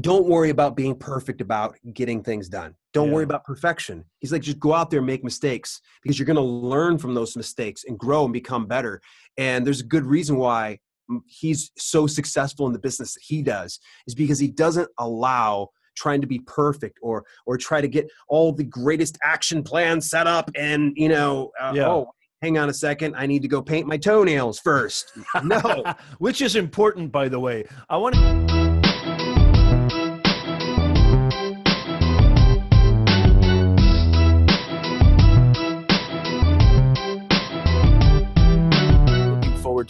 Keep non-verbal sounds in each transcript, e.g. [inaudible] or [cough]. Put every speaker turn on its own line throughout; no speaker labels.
don't worry about being perfect about getting things done. Don't
Yeah.
worry about perfection. He's like, just go out there and make mistakes because you're going to learn from those mistakes and grow and become better. And there's a good reason why he's so successful in the business that he does is because he doesn't allow trying to be perfect or or try to get all the greatest action plans set up and you know uh,
Yeah.
oh hang on a second i need to go paint my toenails first [laughs] no
Which is important, by the way. I want to.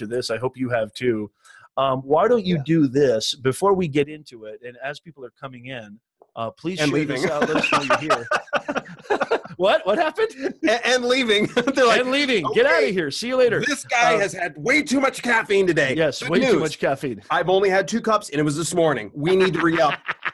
To this. I hope you have too. Um, why don't you
Yeah.
do this before we get into it? And as people are coming in, uh, please
And
share this
leaving.
out. Let us know you're here. [laughs] what? What happened?
and, and leaving [laughs] they're like
and leaving. Get out of here. See you later.
this guy
Uh,
has had way too much caffeine today
Yes,
Good
way too much caffeine.
i've only had two cups and it was this morning we need to re-up [laughs]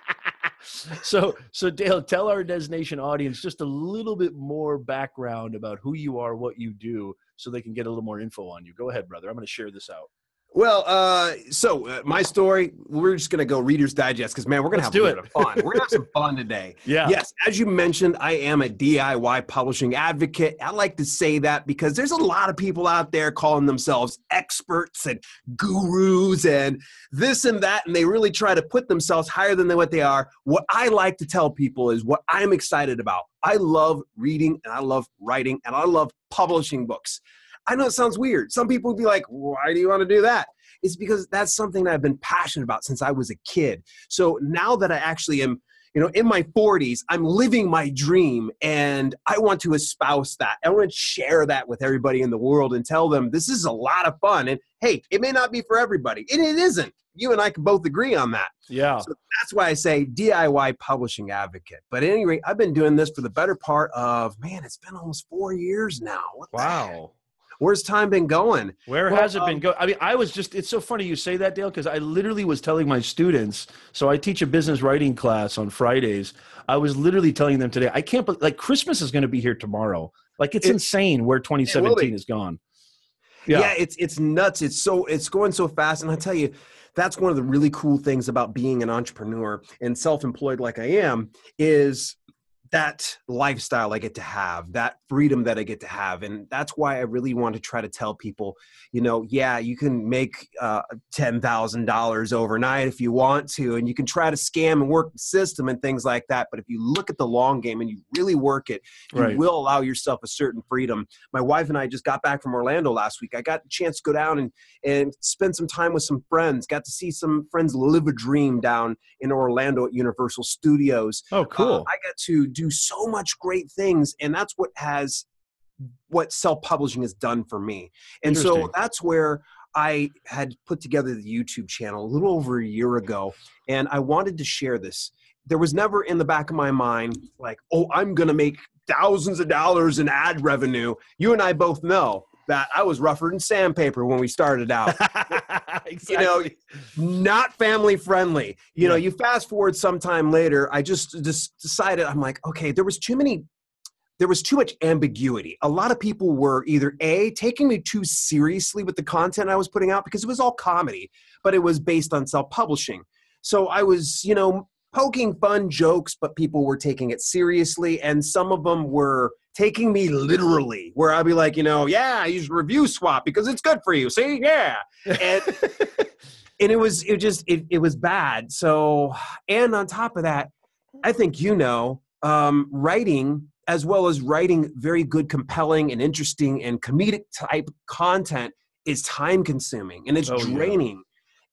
[laughs]
so so Dale, tell our Nez Nation audience just a little bit more background about who you are, what you do, so they can get a little more info on you. Go ahead, brother. I'm going to share this out.
Well, uh, so uh, my story, we're just gonna go Reader's Digest because man, we're gonna have
do
a little bit of fun. We're gonna have some fun today. [laughs]
Yeah.
Yes, as you mentioned, I am a DIY publishing advocate. I like to say that because there's a lot of people out there calling themselves experts and gurus and this and that, and they really try to put themselves higher than what they are. What I like to tell people is what I'm excited about. I love reading and I love writing and I love publishing books. I know it sounds weird. Some people would be like, why do you want to do that? It's because that's something that I've been passionate about since I was a kid. So now that I actually am, you know, in my 40s, I'm living my dream and I want to espouse that. I want to share that with everybody in the world and tell them this is a lot of fun. And hey, it may not be for everybody, and it isn't. You and I can both agree on that.
Yeah.
So that's why I say DIY publishing advocate. But at any rate, I've been doing this for the better part of, man, it's been almost four years now. What?
Wow.
Where's time been going?
Where
Well,
has it been
um,
going? I mean, I was just, it's so funny you say that, Dale, because I literally was telling my students. So I teach a business writing class on Fridays. I was literally telling them today, I can't, believe like, Christmas is going to be here tomorrow. Like, it's
It-
insane where 2017 is gone.
Yeah. Yeah. it's it's nuts. It's so it's going so fast. And I tell you, that's one of the really cool things about being an entrepreneur and self-employed like I am is that lifestyle I get to have, that freedom that I get to have. And that's why I really want to try to tell people, you know, yeah, you can make uh, $10,000 overnight if you want to, and you can try to scam and work the system and things like that. But if you look at the long game and you really work it, you
Right.
will allow yourself a certain freedom. My wife and I just got back from Orlando last week. I got a chance to go down and, and spend some time with some friends, got to see some friends live a dream down in Orlando at Universal Studios.
Oh,
Uh,
cool.
I got to do so much great things, and that's what has what self publishing has done for me. And so that's where I had put together the YouTube channel a little over a year ago, and I wanted to share this. There was never in the back of my mind like, oh, I'm going to make thousands of dollars in ad revenue. You and I both know that I was rougher than sandpaper when we started out. [laughs]
Exactly.
you know not family friendly. You know you fast forward sometime later i just just decided i'm like okay there was too many there was too much ambiguity. A lot of people were either a taking me too seriously with the content i was putting out because it was all comedy but it was based on self-publishing. So i was you know poking fun jokes but people were taking it seriously and some of them were taking me literally where i'd be like you know yeah use review swap because it's good for you see? Yeah. And [laughs] and it was it just it, it was bad so and on top of that i think you know um, writing as well as writing very good compelling and interesting and comedic type content is time consuming and it's
Oh, yeah.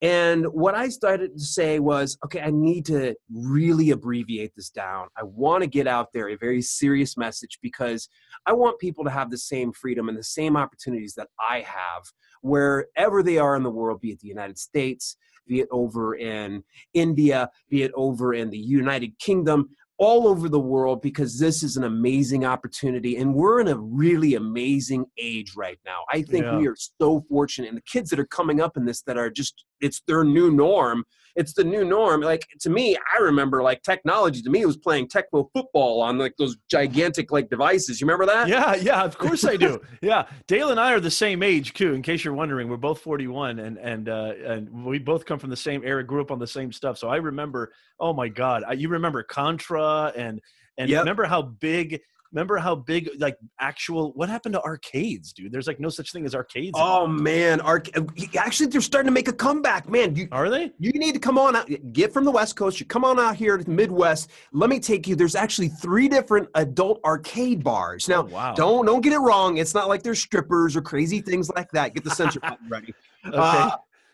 And what i started to say was okay i need to really abbreviate this down. I want to get out there a very serious message because i want people to have the same freedom and the same opportunities that i have wherever they are in the world, be it the United States, be it over in India, be it over in the United Kingdom, all over the world, because this is an amazing opportunity. And we're in a really amazing age right now. I think
Yeah.
we are so fortunate. And the kids that are coming up in this that are just, it's their new norm. It's the new norm. Like to me, I remember like technology to me was playing Tecmo football on like those gigantic like devices. You remember that?
Yeah, yeah, of course I do. [laughs] yeah, Dale and I are the same age too. In case you're wondering, we're both 41, and and uh, and we both come from the same era, grew up on the same stuff. So I remember. Oh my God, you remember Contra and and yep. remember how big remember how big like actual what happened to arcades dude? There's like no such thing as arcades
oh anymore. man Arc- actually they're starting to make a comeback man. You
are they?
you need to come on out get from the west coast you come on out here to the midwest. Let me take you there's actually three different adult arcade bars. Now oh, wow. don't don't get it wrong it's not like there's strippers or crazy things like that. Get the censor [laughs] button ready. Okay. Uh,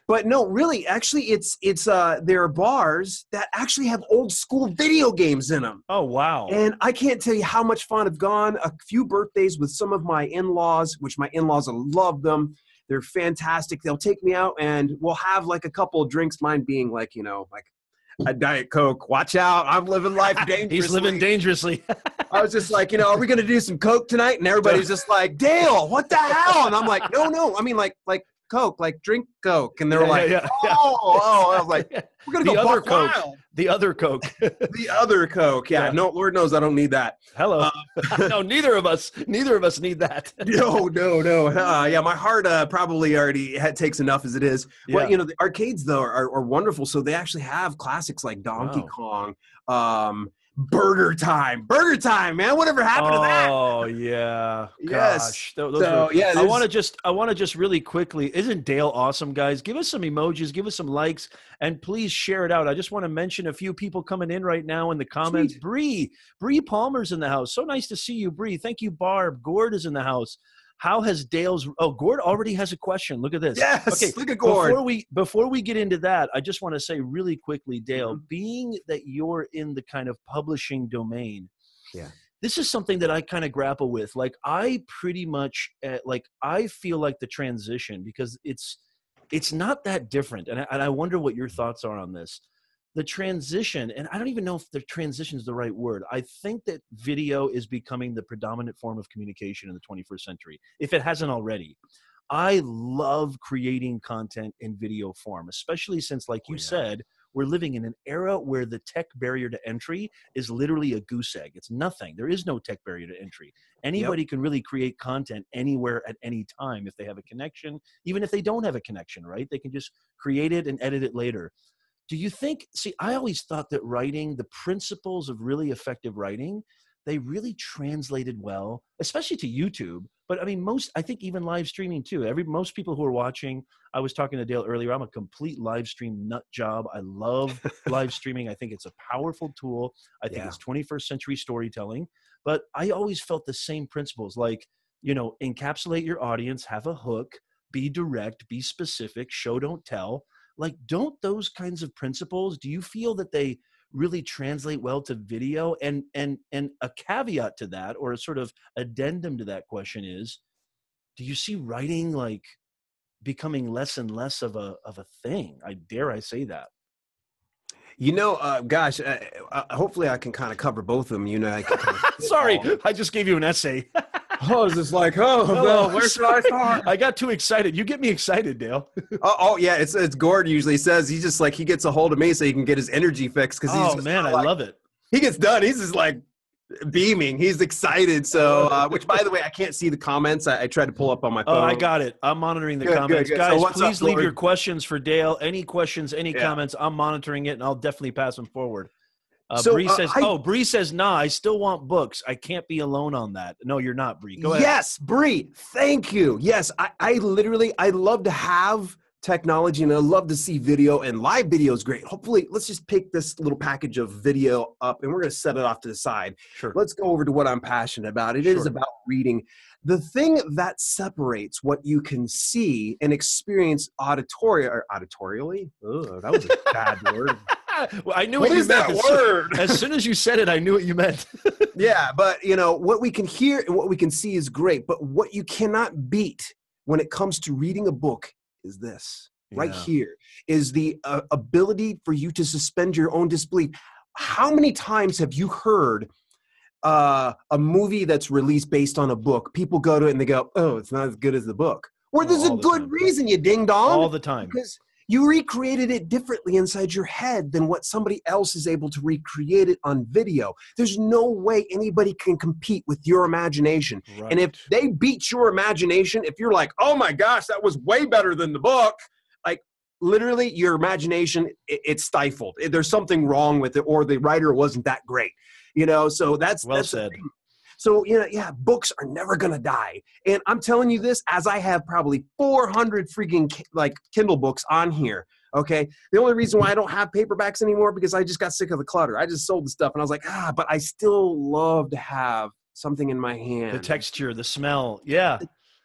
but no really actually it's it's uh there are bars that actually have old school video games in them
oh wow.
And i can't tell you how much fun i've gone. A few birthdays with some of my in-laws which my in-laws love them. They're fantastic. They'll take me out and we'll have like a couple of drinks mine being like you know like a diet coke. Watch out i'm living life [laughs] dangerously.
he's living dangerously. [laughs]
I was just like you know are we gonna do some coke tonight? And everybody's just like dale what the hell? And i'm like no no. I mean like like Coke, like drink Coke. And they're yeah, like, yeah, yeah, oh, oh. I was like, [laughs] we're going to
go
other
Coke.
Wild.
The other Coke. [laughs]
the other Coke. Yeah, No, Lord knows I don't need that.
Hello. Uh, [laughs] no, neither of us, neither of us need that.
no, no, no. Uh, yeah, my heart uh, probably already had, takes enough as it is. Well, you know, the arcades, though, are, are, wonderful. So they actually have classics like Donkey wow. Kong. Um, Burger Time. Burger Time, man. Whatever happened
oh,
to that?
Oh yeah.
Yes.
Gosh. Those so, yeah, I want to just I want to just really quickly. Isn't Dale awesome, guys? Give us some emojis, give us some likes, and please share it out. I just want to mention a few people coming in right now in the comments. Bree, Bree Palmer's in the house. So nice to see you, Bree. Thank you, Barb. Gord is in the house. How has Dale's? Oh, Gord already has a question. Look at this.
Yes. Okay. Look at Gord.
Before we before we get into that, I just want to say really quickly, Dale, mm-hmm. being that you're in the kind of publishing domain.
Yeah.
This is something that I kind of grapple with. Like I pretty much uh, like I feel like the transition because it's it's not that different, and I, and I wonder what your thoughts are on this the transition, and I don't even know if the transition is the right word. I think that video is becoming the predominant form of communication in the 21st century, if it hasn't already. I love creating content in video form, especially since, like oh, you oh, yeah. said, we're living in an era where the tech barrier to entry is literally a goose egg. It's nothing. There is no tech barrier to entry. Anybody yep. can really create content anywhere at any time if they have a connection, even if they don't have a connection, right? They can just create it and edit it later do you think see i always thought that writing the principles of really effective writing they really translated well especially to youtube but i mean most i think even live streaming too. Every most people who are watching i was talking to dale earlier i'm a complete live stream nut job. I love [laughs] live streaming. I think it's a powerful tool. I think yeah. it's 21st century storytelling but i always felt the same principles like you know encapsulate your audience have a hook be direct be specific show don't tell like don't those kinds of principles do you feel that they really translate well to video and and and a caveat to that or a sort of addendum to that question is do you see writing like becoming less and less of a of a thing i dare i say that
you know, uh, gosh, uh, uh, hopefully I can kind of cover both of them. You know, I [laughs]
sorry, [laughs] I just gave you an essay. [laughs]
I was just like, oh, no, where should I start? [laughs]
I got too excited. You get me excited, Dale. [laughs]
oh, oh, yeah, it's it's Gord usually says he just like he gets a hold of me so he can get his energy fixed because he's
oh man, like, I love it.
He gets done. He's just like beaming. He's excited. So, uh, which by the way, I can't see the comments. I, I tried to pull up on my phone.
Oh, I got it. I'm monitoring the good, comments, good, good. guys. So please up, leave your questions for Dale. Any questions, any yeah. comments? I'm monitoring it, and I'll definitely pass them forward. Uh, so, Bree uh, says, I, "Oh, Bree says, nah, I still want books. I can't be alone on that." No, you're not, Bree. Go ahead.
Yes, Bree. Thank you. Yes, I, I literally, I love to have technology and I love to see video and live video is great. Hopefully, let's just pick this little package of video up and we're going to set it off to the side.
Sure.
Let's go over to what I'm passionate about. It sure. is about reading. The thing that separates what you can see and experience auditory or auditorially, oh, that was a bad [laughs] word. [laughs]
well, I knew what, what you meant. That word? [laughs] As soon as you said it, I knew what you meant. [laughs]
yeah, but you know what we can hear and what we can see is great, but what you cannot beat when it comes to reading a book is this yeah. right here is the uh, ability for you to suspend your own disbelief. How many times have you heard uh, a movie that's released based on a book? People go to it and they go, "Oh, it's not as good as the book." Or there's oh, a good time. reason, you ding dong.
All the time.
Because you recreated it differently inside your head than what somebody else is able to recreate it on video. There's no way anybody can compete with your imagination.
Right.
And if they beat your imagination, if you're like, oh my gosh, that was way better than the book, like literally your imagination, it, it's stifled. There's something wrong with it, or the writer wasn't that great. You know, so that's
well
that's the
said.
So, you know, yeah, books are never going to die. And I'm telling you this as I have probably 400 freaking like Kindle books on here. Okay. The only reason why I don't have paperbacks anymore because I just got sick of the clutter. I just sold the stuff and I was like, ah, but I still love to have something in my hand.
The texture, the smell. Yeah.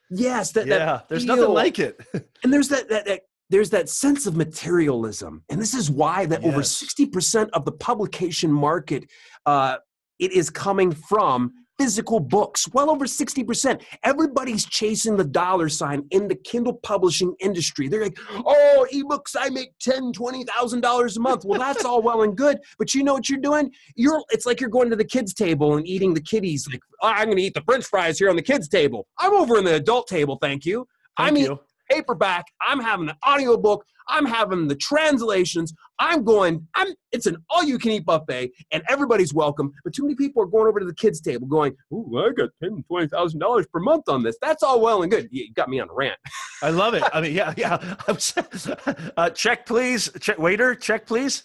Yes. That,
yeah.
that
There's nothing like it. [laughs]
And there's that, that, that there's that sense of materialism. And this is why that over 60% of the publication market, uh, it is coming from physical books. Well over 60%. Everybody's chasing the dollar sign in the Kindle publishing industry. They're like, oh, ebooks, I make ten, twenty thousand dollars a month. Well, that's all well and good. But you know what you're doing? You're it's like you're going to the kids' table and eating the kiddies, like, oh, I'm gonna eat the French fries here on the kids' table. I'm over in the adult table, thank you.
Thank
I'm eating
you.
Paperback. I'm having an audiobook. I'm having the translations. I'm going, I'm it's an all-you-can-eat buffet, and everybody's welcome. But too many people are going over to the kids' table going, Ooh, I got ten, twenty thousand dollars per month on this. That's all well and good. You got me on a rant. [laughs]
I love it. I mean, yeah, yeah. [laughs] [laughs] Uh, check, please. Check, waiter. Check, please.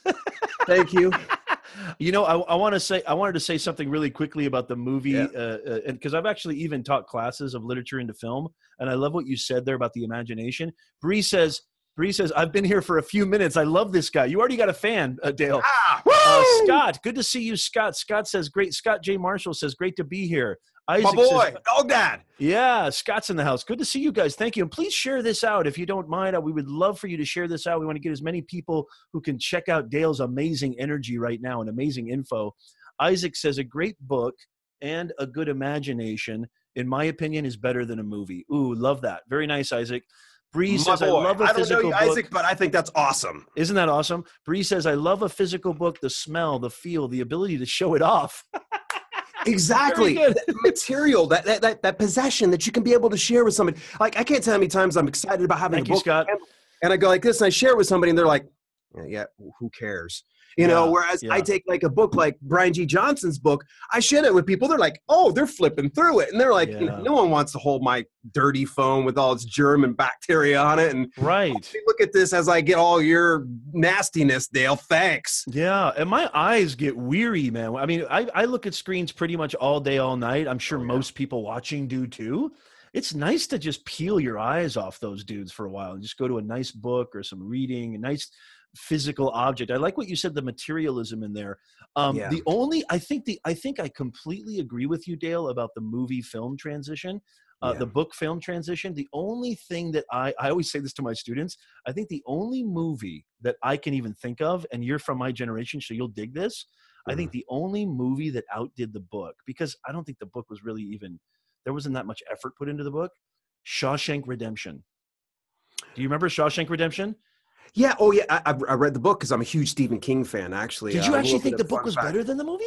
Thank you.
You know, I, I want to say, I wanted to say something really quickly about the movie,
Yeah.
uh, uh, and because I've actually even taught classes of literature into film, and I love what you said there about the imagination. Bree says, Bree says, I've been here for a few minutes. I love this guy. You already got a fan, uh, Dale.
Ah,
Uh! Scott, good to see you, Scott. Scott says, great. Scott J. Marshall says, great to be here.
My boy,
says,
dog dad.
yeah, Scott's in the house. Good to see you guys. Thank you. And please share this out if you don't mind. Uh, We would love for you to share this out. We want to get as many people who can check out Dale's amazing energy right now and amazing info. Isaac says a great book and a good imagination, in my opinion, is better than a movie. Ooh, love that. Very nice, Isaac. Bree says, I love a
I don't know
physical
you,
book.
Isaac, but I think that's awesome.
Isn't that awesome? Bree says, I love a physical book, the smell, the feel, the ability to show it off. [laughs]
Exactly. That material, that, that that that possession that you can be able to share with somebody. Like I can't tell how many times I'm excited about having
Thank
a book, and I go like this, and I share it with somebody, and they're like, "Yeah, yeah who cares?" You know.
Yeah,
Whereas I take like a book like Brian G. Johnson's book, I share it with people. They're like, "Oh, they're flipping through it," and they're like, you know, "No one wants to hold my dirty phone with all its germ and bacteria on it." And
Right.
"Hey, [laughs] look at this as I get all your nastiness, Dale. Thanks.
Yeah, and my eyes get weary, man. I mean, I, I look at screens pretty much all day, all night. I'm sure
Oh, yeah.
most people watching do too. It's nice to just peel your eyes off those dudes for a while and just go to a nice book or some reading, a nice physical object. I like what you said, the materialism in there. Um,
Yeah.
The only, I think the, I think I completely agree with you, Dale, about the movie film transition. Uh,
Yeah.
the book film transition the only thing that I, I always say this to my students i think the only movie that i can even think of and you're from my generation so you'll dig this i think the only movie that outdid the book because i don't think the book was really even there wasn't that much effort put into the book shawshank redemption do you remember shawshank redemption
Yeah. Oh, yeah. I, I read the book because I'm a huge Stephen King fan. Actually,
did
Uh,
you
a
actually think the book was
fact.
better than the movie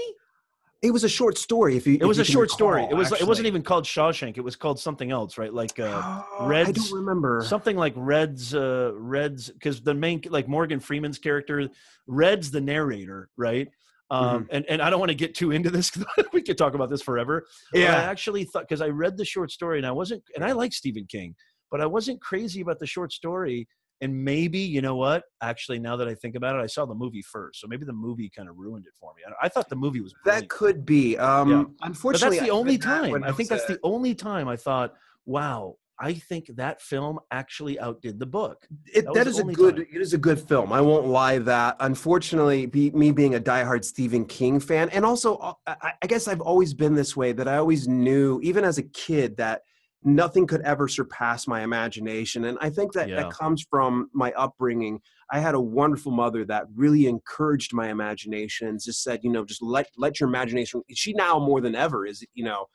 It was a short story. If you,
it
if
was
you
a short story it was it wasn't even called shawshank it was called something else right like uh,
Oh, I don't remember.
something like Red's uh Red's because the main like Morgan Freeman's character, Red's the narrator, right? Um,
Mm-hmm.
and and I don't want to get too into this. [laughs] we could talk about this forever. But I actually thought because I read the short story and I wasn't, and I like Stephen King, but I wasn't crazy about the short story. And maybe you know what? Actually, now that I think about it, I saw the movie first, so maybe the movie kind of ruined it for me. I, I thought the movie was
That could be. Um,
Yeah. but
Unfortunately,
that's the
I
only time. I think that's
a-
the only time I thought, wow, I think that film actually outdid the book.
It,
That
that
was
a good.
time.
It is a good film. I won't lie. That unfortunately, be, me being a diehard Stephen King fan, and also uh, I, I guess I've always been this way. That I always knew, even as a kid, that nothing could ever surpass my imagination. And I think that
Yeah.
that comes from my upbringing. I had a wonderful mother that really encouraged my imagination and just said, you know, just let let your imagination. She now more than ever is, you know,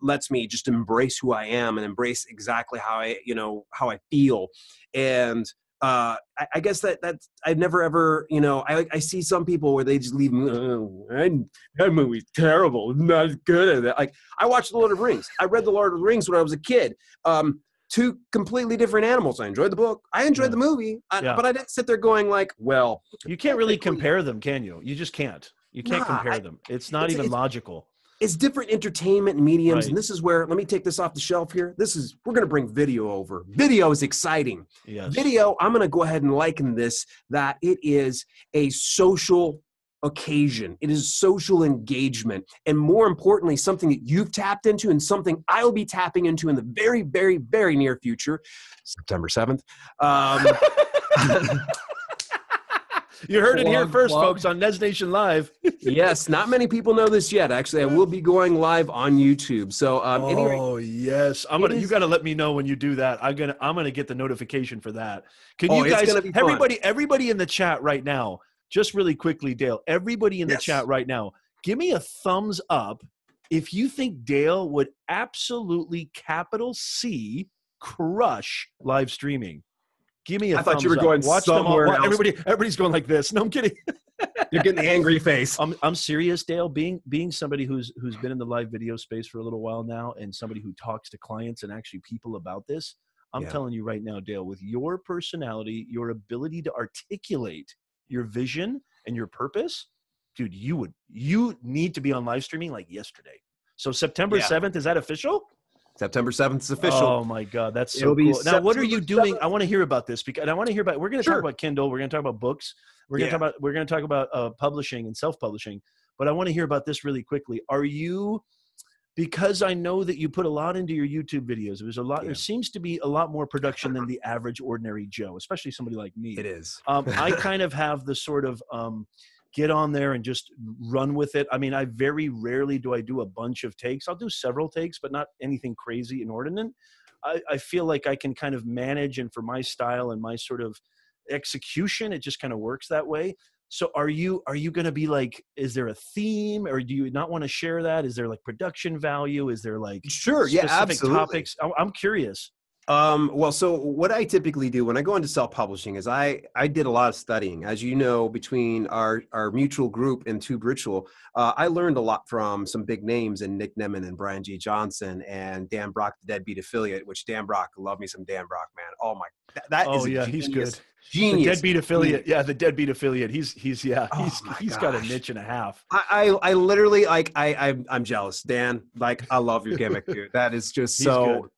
lets me just embrace who I am and embrace exactly how I, you know, how I feel. And uh, I, I guess that that's I've never ever, you know, I I see some people where they just leave. Oh, that- that movie's terrible. Not as good at it. Like I watched The Lord of the Rings. I read The Lord of the Rings when I was a kid. Um, two completely different animals. I enjoyed the book. I enjoyed
Yeah.
the movie, I,
Yeah.
but I didn't sit there going like, well,
You can't really compare them, can you? You just can't. You can't
Nah,
compare
I-
them. It's not
it's-
even
it's-
logical.
It's different entertainment mediums
Right.
and this is where let me take this off the shelf here. This is we're going to bring video over. Video is exciting.
Yes.
video i'm going to go ahead and liken this that it is a social occasion. It is social engagement and more importantly something that you've tapped into and something i'll be tapping into in the very very very near future. September 7th um, [laughs] [laughs]
You heard it here first,
plug.
folks, on Nez Nation Live. [laughs]
yes not many people know this yet actually i will be going live on youtube so um, anyway
oh yes, I'm gonna. You got to let me know when you do that. I'm gonna. I'm gonna get the notification for that. Can
Oh,
you guys?
gonna be fun.
Everybody, everybody in the chat right now. Just really quickly, Dale. Everybody in the chat right now, give me a thumbs up if you think Dale would absolutely capital C crush live streaming. Give me a
I thought you were
up.
going
Watch them all.
else.
Everybody, everybody's going like this. No, I'm kidding. [laughs]
you're getting the angry face
I'm I'm serious, Dale. Being being somebody who's who's been in the live video space for a little while now, and somebody who talks to clients and actually people about this, I'm
Yeah.
telling you right now, Dale, with your personality, your ability to articulate your vision and your purpose, dude, you would you need to be on live streaming like yesterday. So September
Yeah.
seventh is that official?
September 7th is official.
Oh my God, that's so
It'll
cool. Now, what are you doing? I want to hear about this because I want to hear about. We're going to
Sure.
talk about Kindle. We're going to talk about books. We're going to
Yeah.
talk about. We're going to talk about uh, publishing and self-publishing. But I want to hear about this really quickly. Are you? Because I know that you put a lot into your YouTube videos. There's a lot.
Yeah.
There seems to be a lot more production than [laughs] the average ordinary Joe, especially somebody like me.
It is.
Um, I [laughs] kind of have the sort of um, get on there and just run with it. I mean, I very rarely do I do a bunch of takes. I'll do several takes, but not anything crazy inordinate. I, I feel like I can kind of manage, and for my style and my sort of execution, it just kind of works that way. So, are you are you going to be like? Is there a theme, or do you not want to share that? Is there like production value? Is there like
Sure. Yeah, absolutely.
topics? I'm curious.
Um, well, so what I typically do when I go into self-publishing is I I did a lot of studying. As you know, between our our mutual group and Tube Ritual, uh, I learned a lot from some big names in Nick Nimmin and Brian G. Johnson and Dan Brock, the Deadbeat affiliate. Which Dan Brock, love me some Dan Brock, man. Oh my, that, that is
Oh yeah, he's good.
genius-.
The deadbeat affiliate. Yeah, the deadbeat affiliate. He's he's yeah.
Oh
He's he's got a niche and a half.
I, I I literally like I I'm, I'm jealous, Dan. Like I love your gimmick, dude. That is just so
good.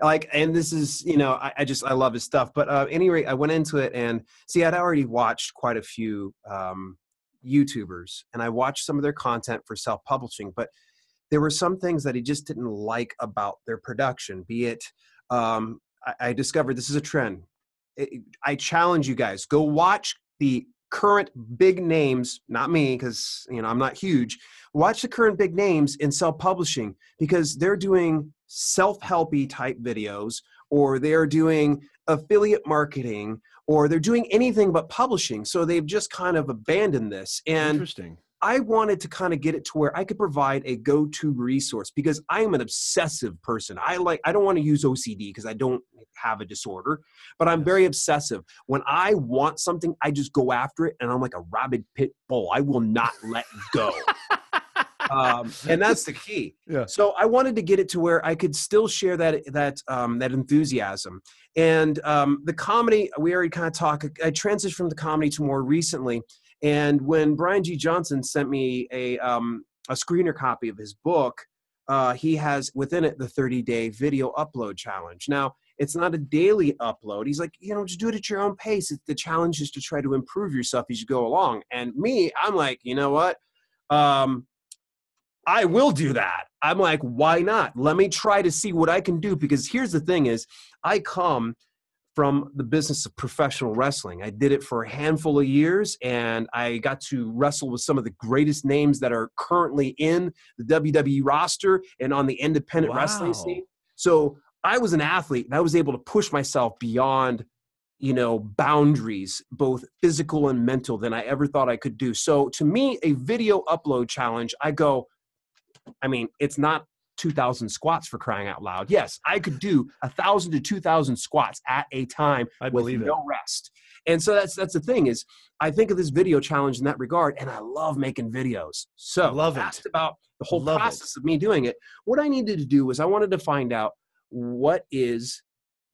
Like and this is you know I, I just i love his stuff. But uh anyway i went into it and see i'd already watched quite a few um youtubers and i watched some of their content for self-publishing but there were some things that he just didn't like about their production be it um i, I discovered this is a trend. It- i challenge you guys go watch the current big names not me because you know i'm not huge watch the current big names in self-publishing because they're doing self-helpy type videos or they're doing affiliate marketing or they're doing anything but publishing so they've just kind of abandoned this and
Interesting.
I wanted to kind of get it to where i could provide a go-to resource because i am an obsessive person i like i don't want to use ocd because i don't have a disorder but i'm very obsessive when i want something i just go after it and i'm like a rabid pit bull i will not let go um, and that's the key. [laughs]
Yeah.
So I wanted to get it to where I could still share that that um, that enthusiasm and um, the comedy. We already kind of talked. I transitioned from the comedy to more recently. And when Brian G. Johnson sent me a um, a screener copy of his book, uh, he has within it the 30 day video upload challenge. Now it's not a daily upload. He's like, you know, just do it at your own pace. The challenge is to try to improve yourself as you go along. And me, I'm like, you know what? Um, I will do that. I'm like, why not? Let me try to see what I can do because here's the thing is I come from the business of professional wrestling. I did it for a handful of years and I got to wrestle with some of the greatest names that are currently in the WWE roster and on the independent wrestling scene. So I was an athlete and I was able to push myself beyond you know boundaries both physical and mental than i ever thought i could do so to me a video upload challenge i go i mean it's not 2000 squats for crying out loud yes i could do a thousand to 2000 squats at a time
I
with
believe it.
no rest and so that's that's the thing is i think of this video challenge in that regard and i love making videos so
Love it.
that's about the whole
Love it.
process of me doing it what i needed to do was i wanted to find out what is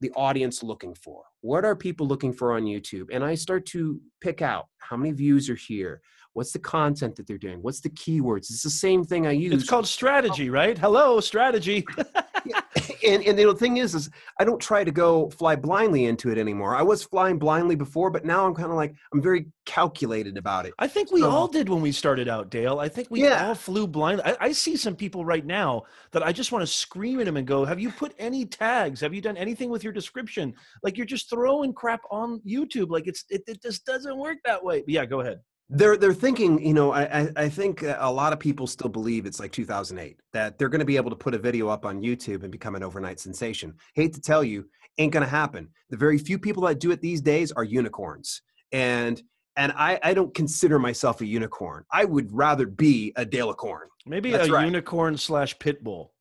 the audience looking for? What are people looking for on YouTube? And I start to pick out how many views are here. What's the content that they're doing? What's the keywords? It's the same thing I use.
It's called strategy, oh. right? Hello, strategy. [laughs]
and and the thing is, is I don't try to go fly blindly into it anymore. I was flying blindly before, but now I'm kind of like I'm very calculated about it.
I think we so, all did when we started out, Dale. I think we yeah. all flew blind. I, I, see some people right now that I just want to scream at them and go, "Have you put any tags? Have you done anything with your description? Like you're just throwing crap on YouTube. Like it's it, it just doesn't work that way." But yeah, go ahead
they're they're thinking you know I, I think a lot of people still believe it's like 2008 that they're going to be able to put a video up on youtube and become an overnight sensation. Hate to tell you ain't going to happen. The very few people that do it these days are unicorns. And and I, I don't consider myself a unicorn. I would rather be a dalecorn
maybe That's a right. unicorn slash pit bull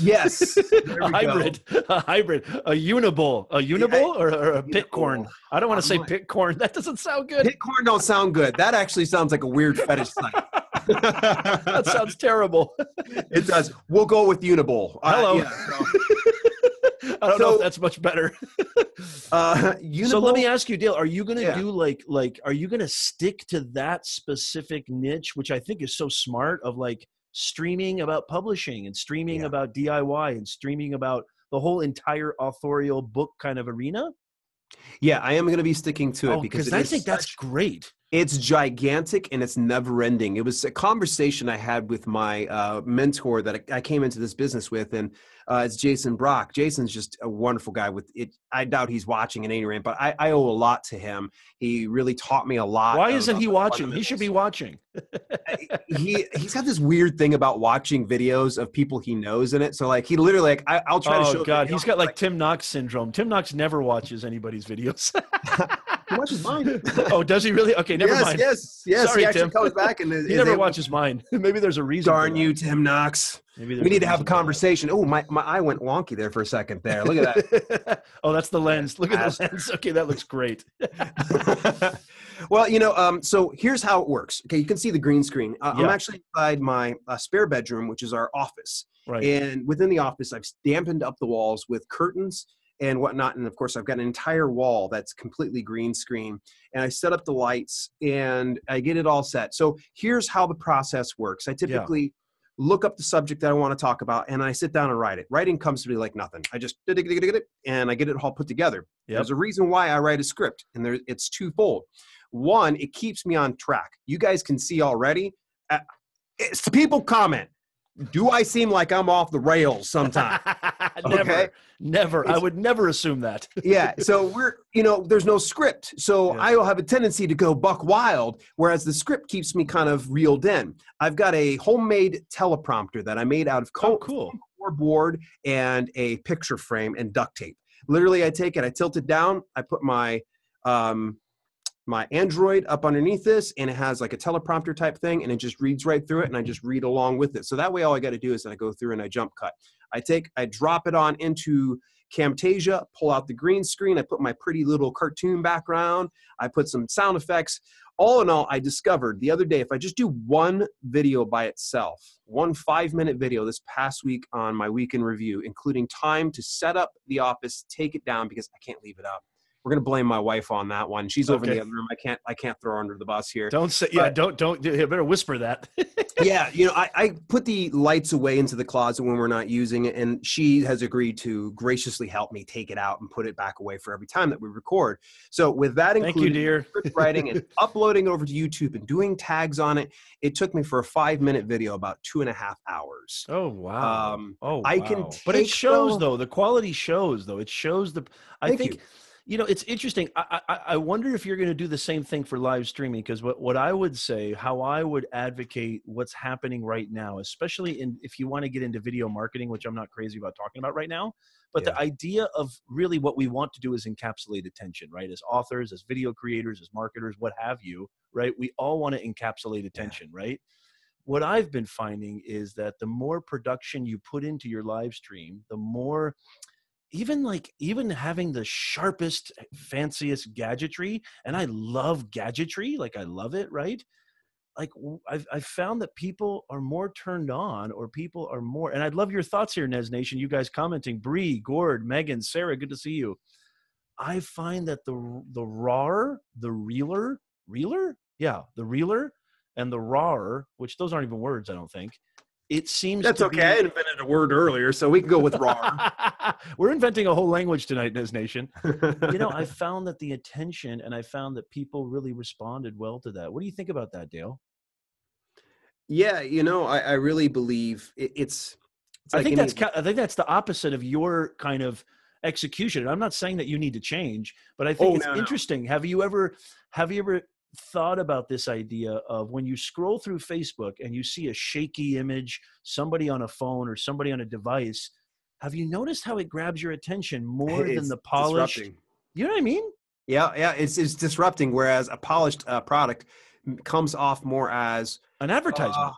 yes,
a hybrid, go. a hybrid, a unibull, a unibull, yeah, or, or, a pitcorn. I don't want to say pitcorn. That doesn't sound good.
Pitcorn don't sound good. That actually sounds like a weird fetish site. [laughs]
that sounds terrible. [laughs]
It does. We'll go with unibull.
Hello. Uh, yeah, so. [laughs] I don't so, know if that's much better. uh, so let me ask you, Dale. Are you going to yeah. do like like? Are you going to stick to that specific niche, which I think is so smart? Of like streaming about publishing and streaming yeah. about DIY and streaming about the whole entire authorial book kind of arena?
Yeah, I am going to be sticking to it
oh, because I think such, that's great.
It's gigantic and it's never ending. It was a conversation I had with my uh, mentor that I came into this business with, and uh, it's Jason Brock. Jason's just a wonderful guy. With it, I doubt he's watching at any rate, but I, I, owe a lot to him. He really taught me a lot.
Why isn't he watching? He should be watching. [laughs]
he he's got this weird thing about watching videos of people he knows in it. So like he literally like I, will try
oh,
to show.
Oh God, he's got like, like Tim Knox syndrome. Tim Knox never watches anybody's videos. [laughs] [laughs]
he watches mine.
oh, does he really? Okay, never
yes,
mind.
Yes, yes.
Sorry,
he actually
Tim.
comes back and
he never watches mine. Maybe there's a reason.
Darn you, Tim Knox. Maybe we need to have a conversation. Oh, my, my eye went wonky there for a second there. Look at
that. [laughs] oh, that's the lens. Look at the lens. [laughs] Okay, that looks great. [laughs]
well, you know, um, so here's how it works. Okay, you can see the green screen. Uh, yeah. I'm actually inside my uh, spare bedroom, which is our office. Right. And within the office, I've dampened up the walls with curtains and whatnot. And of course, I've got an entire wall that's completely green screen. And I set up the lights and I get it all set. So here's how the process works. I typically look up the subject that I want to talk about, and I sit down and write it. Writing comes to me like nothing. I just did it, and I get it all put together. Yep. There's a reason why I write a script, and there it's twofold. One, it keeps me on track. You guys can see already. Uh, it's people comment do I seem like I'm off the rails sometimes? [laughs]
never, okay? never. It's, I would never assume that. [laughs]
yeah. So we're, you know, there's no script. So yeah. I will have a tendency to go buck wild, whereas the script keeps me kind of reeled in. I've got a homemade teleprompter that I made out of co-
oh, cool.
board and a picture frame and duct tape. Literally, I take it, I tilt it down, I put my um, my Android up underneath this and it has like a teleprompter type thing and it just reads right through it and I just read along with it. So that way all I got to do is I go through and I jump cut. I take, I drop it on into Camtasia, pull out the green screen, I put my pretty little cartoon background, I put some sound effects. All in all, I discovered the other day if I just do one video by itself, one five minute video this past week on my weekend review, including time to set up the office, take it down because I can't leave it up we're gonna blame my wife on that one. She's over okay. in the other room. I can't I can't throw her under the bus here.
Don't say yeah. Don't don't. You better whisper that. [laughs]
yeah, you know I, I put the lights away into the closet when we're not using it, and she has agreed to graciously help me take it out and put it back away for every time that we record. So with that included,
you, dear.
writing and [laughs] uploading over to YouTube and doing tags on it, it took me for a five minute video about two and a half hours.
Oh wow! Um, oh, wow. I can. but it shows though. The quality shows though. It shows the. I think. You you know it's interesting i i, I wonder if you're going to do the same thing for live streaming because what, what i would say how i would advocate what's happening right now especially in if you want to get into video marketing which i'm not crazy about talking about right now but yeah. the idea of really what we want to do is encapsulate attention right as authors as video creators as marketers what have you right we all want to encapsulate attention yeah. right what I've been finding is that the more production you put into your live stream, the more even like even having the sharpest eh, fanciest gadgetry and i love gadgetry like i love it right? Like I've, I've found that people are more turned on or people are more and i'd love your thoughts here nez nation you guys commenting Bree, gord megan sarah good to see you. I find that the the raw the reeler reeler yeah the reeler and the rawer which those aren't even words i don't think it seems
That's okay.
be-
I invented a word earlier, so we can go with raw. [laughs]
we're inventing a whole language tonight in this nation [laughs] you know i found that the attention and i found that people really responded well to that what do you think about that dale
yeah, you know, I, I really believe it, it's. it's
I
like
think
any-
that's I think that's the opposite of your kind of execution. And I'm not saying that you need to change, but I think
Oh,
it's
no, no.
interesting. Have you ever have you ever thought about this idea of when you scroll through Facebook and you see a shaky image, somebody on a phone or somebody on a device, have you noticed how it grabs your attention more than the polished?
disrupting.
You know what I mean?
Yeah, yeah, it's it's disrupting. Whereas a polished uh, product comes off more as
An advertisement.
Uh,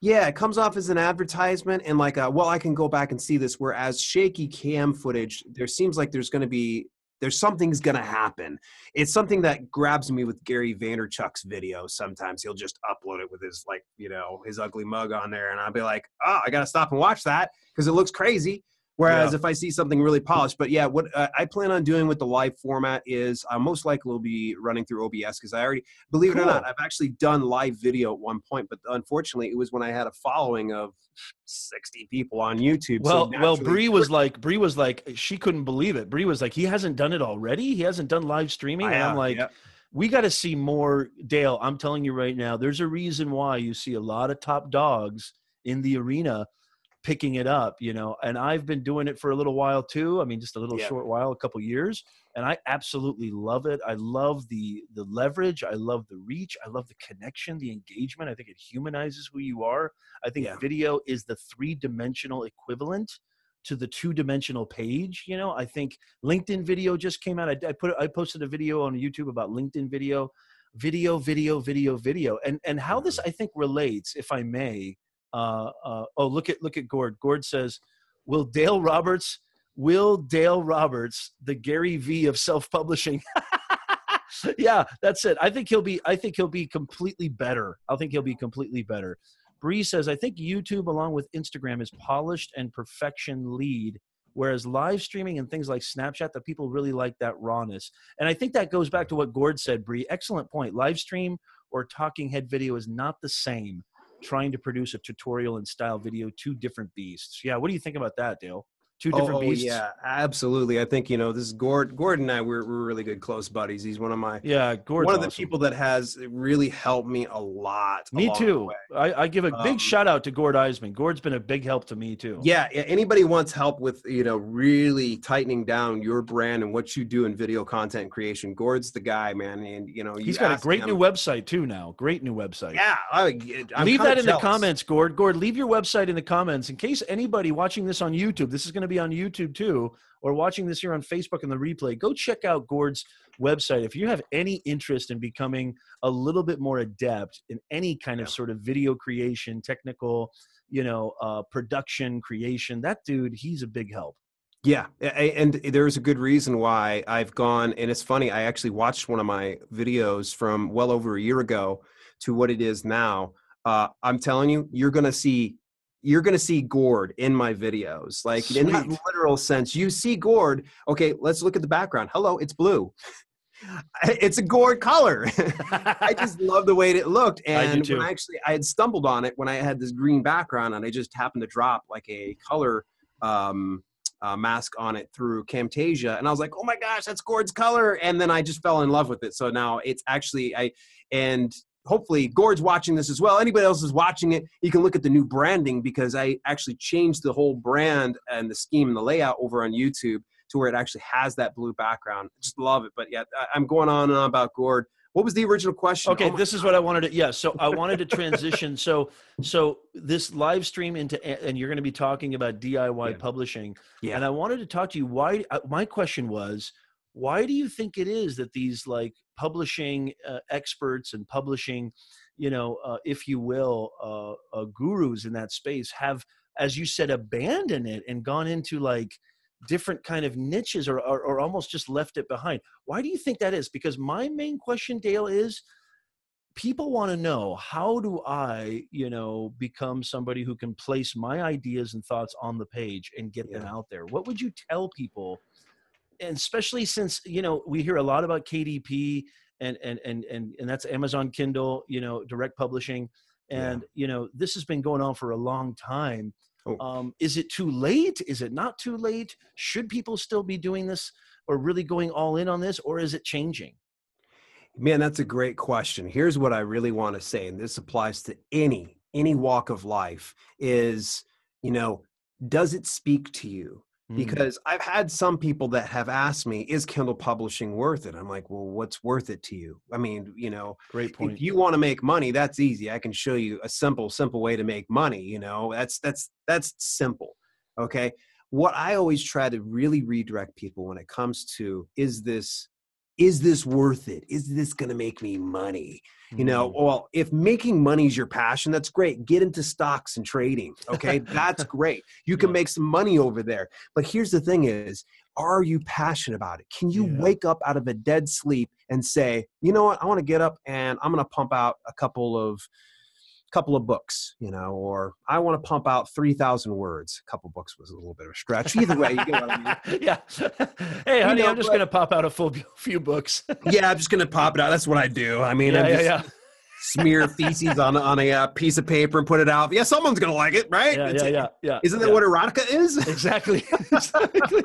yeah, it comes off as an advertisement and like, uh, well, I can go back and see this. Whereas shaky cam footage, there seems like there's going to be there's something's going to happen. It's something that grabs me with Gary Vaynerchuk's video. Sometimes he'll just upload it with his like you know his ugly mug on there, and I'll be like, oh, I got to stop and watch that because it looks crazy. Whereas if I see something really polished, but yeah, what uh, I plan on doing with the live format is I most likely will be running through OBS because I already, believe it or not, I've actually done live video at one point, but unfortunately, it was when I had a following of sixty people on YouTube. so
Well, well, Bree was like, Bree was like, she couldn't believe it. Bree was like, he hasn't done it already. He hasn't done live streaming.
I
and I'm like,
yeah.
we got to see more. Dale, I'm telling you right now, there's a reason why you see a lot of top dogs in the arena picking it up, you know. And I've been doing it for a little while too. I mean, just a little
Yeah.
short while, a couple years, and I absolutely love it. I love the the leverage. I love the reach. I love the connection, the engagement. I think it humanizes who you are. I think
Yeah.
video is the three dimensional equivalent to the two dimensional page. You know, I think LinkedIn video just came out. I, I put I posted a video on YouTube about LinkedIn video, video, video, video, video, and and how this mm-hmm. I think relates, if I may. Uh, uh, oh, look at look at Gord. Gord says, "Will Dale Roberts, will Dale Roberts, the Gary V of self publishing?" [laughs] yeah, that's it. I think he'll be. I think he'll be completely better. I think he'll be completely better. Bree says, I think YouTube, along with Instagram, is polished and perfection lead, whereas live streaming and things like Snapchat, the people really like that rawness. And I think that goes back to what Gord said, Bree. Excellent point. Live stream or talking head video is not the same. Trying to produce a tutorial and style video, two different beasts. Yeah, what do you think about that, Dale? Two different
oh,
beasts.
yeah, absolutely. I think you know this is Gord. Gordon and I we're, we're really good close buddies. He's one of my
yeah. Gord's
one of the
awesome.
people that has really helped me a lot.
Me too. I, I give a big
Um,
shout out to Gord Isman. Gord's been a big help to me too.
Yeah, yeah, anybody wants help with you know really tightening down your brand and what you do in video content creation, Gord's the guy, man. And you know you
He's got a great
him-
new website too now. Great new website.
Yeah, I, I'm
leave that in
jealous.
the comments, Gord. Gord, leave your website in the comments in case anybody watching this on YouTube, this is going to be on YouTube too, or watching this here on Facebook in the replay, go check out Gord's website. If you have any interest in becoming a little bit more adept in any kind of sort of video creation, technical, you know, uh, production creation, that dude, he's a big help.
Yeah, and there's a good reason why I've gone. And it's funny, I actually watched one of my videos from well over a year ago to what it is now. Uh, I'm telling you, you're gonna see. You're gonna see Gord in my videos, like in that literal sense. You see Gord. Okay, let's look at the background. Hello, it's blue. [laughs] It's a Gord color. [laughs] I just [laughs] love the way it looked. And
too.
when I actually I had stumbled on it when I had this green background and I just happened to drop like a color um, uh, mask on it through Camtasia, and I was like, oh my gosh, that's Gord's color. And then I just fell in love with it. So now it's actually I and hopefully Gord's watching this as well. Anybody else is watching it, you can look at the new branding because I actually changed the whole brand and the scheme and the layout over on YouTube to where it actually has that blue background. Just love it. But yeah, I'm going on and on about Gord. What was the original question?
Okay,
Oh
this is what I wanted to. Yeah, so I wanted to [laughs] transition. so, so this live stream into, and you're going to be talking about DIY
Yeah.
publishing.
Yeah.
And I wanted to talk to you. Why? uh, My question was, why do you think it is that these like publishing uh, experts and publishing, you know, uh, if you will, uh, uh, gurus in that space have, as you said, abandoned it and gone into like different kind of niches or, or, or almost just left it behind why do you think that is because my main question dale is people want to know how do I, you know, become somebody who can place my ideas and thoughts on the page and get them out there? What would you tell people? And especially since you know we hear a lot about KDP and and and and and that's Amazon Kindle, you know, direct publishing,
Yeah.
and you know this has been going on for a long time.
Oh.
Um, is it too late? Is it not too late? Should people still be doing this or really going all in on this, or is it changing?
Man, that's a great question. Here's what I really want to say, and this applies to any any walk of life is, you know, does it speak to you?
Mm,
Because I've had some people that have asked me, is Kindle publishing worth it? I'm like, well, what's worth it to you? I mean, you know,
great point.
if you want to make money, that's easy. I can show you a simple, simple way to make money. You know, that's that's that's simple. Okay. What I always try to really redirect people when it comes to is this is this worth it? Is this going to make me money? You know,
Mm.
well, if making money is your passion, that's great. Get into stocks and trading. Okay. that's [laughs] great. You can make some money over there. But here's the thing is, are you passionate about it? Can you
Yeah.
wake up out of a dead sleep and say, you know what, I want to get up and I'm going to pump out a couple of couple of books, you know, or I want to pump out 3,000 words. A couple books was a little bit of a stretch. Either way, you get what I mean. [laughs]
yeah. [laughs] hey, honey,
know,
I'm just going to pop out a full [laughs] few books.
Yeah, I'm just going to pop it out. That's what I do. I mean,
yeah,
I
yeah,
just
yeah.
smear feces on, on a uh, piece of paper and put it out. Yeah, someone's going to like it, right?
Yeah, yeah, yeah, yeah.
Isn't that
yeah.
what erotica is?
Exactly. exactly.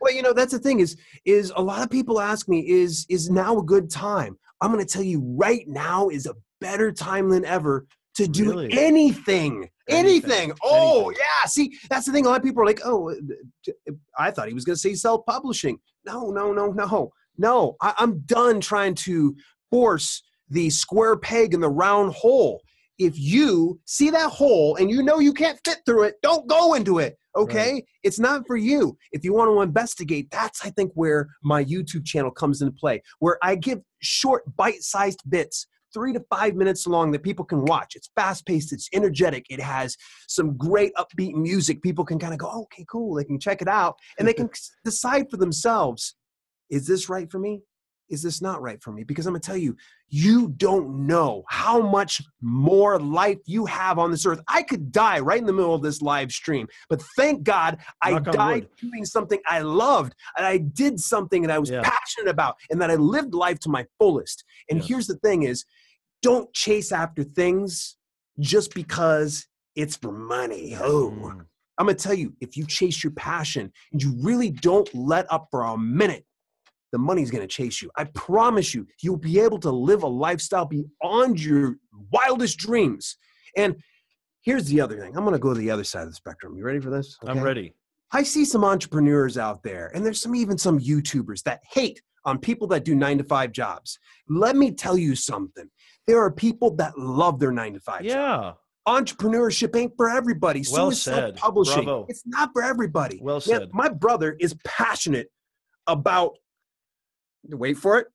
well, you know, that's the thing is is a lot of people ask me is is now a good time? I'm going to tell you right now is a better time than ever to do
Really?
anything. Anything.
Anything.
Oh,
Anything.
yeah. See, that's the thing. A lot of people are like, "Oh, uh, I thought he was going to say self-publishing." No, no, no, no. No, I, I'm done trying to force the square peg in the round hole. If you see that hole and you know you can't fit through it, don't go into it. Okay? It's not for you. If you want to investigate, that's I think where my YouTube channel comes into play, where I give short, bite-sized bits, three to five minutes long that people can watch. It's fast-paced, it's energetic, it has some great upbeat music. People can kind of go, oh, okay, cool. They can check it out and they can [laughs] decide for themselves, is this right for me? Is this not right for me? Because I'm gonna tell you, you don't know how much more life you have on this earth. I could die right in the middle of this live stream, but thank God I died doing something I loved and I did something that I was
Yeah.
passionate about and that I lived life to my fullest. And
Yes.
here's the thing is don't chase after things just because it's for money. Oh,
Mm.
I'm gonna tell you, if you chase your passion and you really don't let up for a minute, the money's gonna chase you. I promise you, you'll be able to live a lifestyle beyond your wildest dreams. And here's the other thing. I'm gonna go to the other side of the spectrum. You ready for this?
I'm ready.
I see some entrepreneurs out there, and there's some even some YouTubers that hate on people that do nine to five jobs. Let me tell you something. There are people that love their nine to five job
Yeah.
entrepreneurship ain't for everybody. So
Well
is
said.
self-publishing.
Bravo.
It's not for everybody.
Well
Man,
said.
my brother is passionate about wait for it,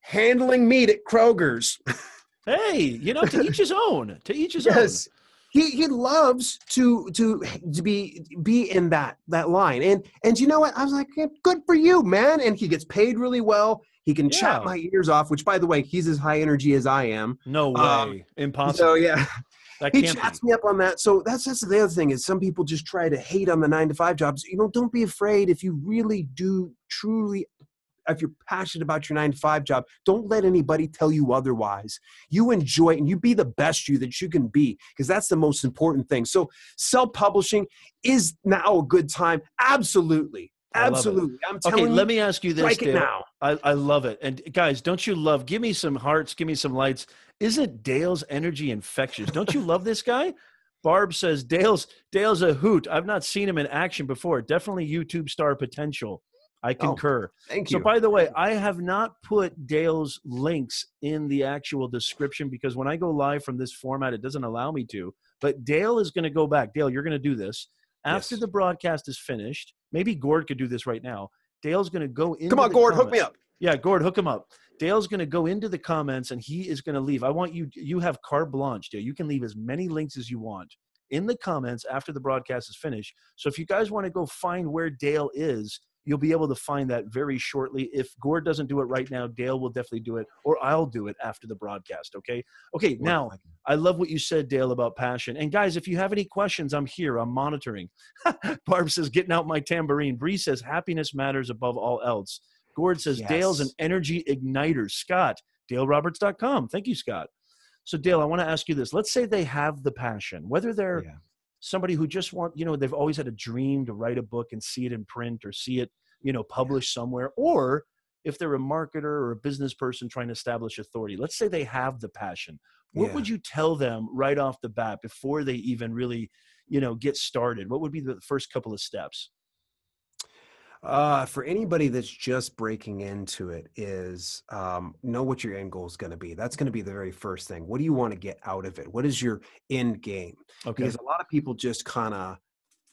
handling meat at Kroger's. [laughs]
Hey, you know, to each his own. To each his
yes. He, he loves to to to be be in that that line and and you know what I was like yeah, good for you man and he gets paid really well he can
Yeah.
chat my ears off which by the way he's as high energy as I am.
No way.
Um,
Impossible.
so yeah [laughs]
that
he chats
be.
me up on that. So that's that's the other thing is some people just try to hate on the nine to five jobs. You know, don't be afraid if you really do truly if you're passionate about your nine to five job, don't let anybody tell you otherwise. You enjoy it and you be the best you that you can be, because that's the most important thing. So self-publishing is now a good time. Absolutely.
I love it.
Absolutely. I'm telling
Okay,
you,
let me ask you this, Dale.
now.
I, I love it. And guys, don't you love? Give me some hearts. Give me some lights. Isn't Dale's energy infectious? Don't you love this guy? Barb says Dale's Dale's a hoot. I've not seen him in action before. Definitely YouTube star potential. I
Oh,
concur.
Thank you.
So, by the way, I have not put Dale's links in the actual description because when I go live from this format, it doesn't allow me to. But Dale is going to go back. Dale, you're going to do this after
Yes.
the broadcast is finished. Maybe Gord could do this right now. Dale's going to go into
Come on, Gord, hook me up.
Yeah, Gord, hook him up. Dale's going to go into the comments and he is going to leave. I want you. You have carte blanche, Dale. You can leave as many links as you want in the comments after the broadcast is finished. So if you guys want to go find where Dale is, You'll be able to find that very shortly. If Gord doesn't do it right now, Dale will definitely do it, or I'll do it after the broadcast. Okay. Okay. Now, I love what you said, Dale, about passion. And guys, if you have any questions, I'm here. I'm monitoring. [laughs] Barb says, getting out my tambourine. Bree says, happiness matters above all else. Gord says,
Yes.
Dale's an energy igniter. Scott, DaleRoberts.com. Thank you, Scott. So, Dale, I want to ask you this. Let's say they have the passion, whether they're
Yeah.
Somebody who just want, you know, they've always had a dream to write a book and see it in print or see it, you know, published somewhere, or if they're a marketer or a business person trying to establish authority. Let's say they have the passion. What
Yeah.
would you tell them right off the bat before they even really, you know, get started? What would be the first couple of steps?
Uh, for anybody that's just breaking into it, is um, know what your end goal is going to be. That's going to be the very first thing. What do you want to get out of it? What is your end game?
Okay.
Because a lot of people just kind of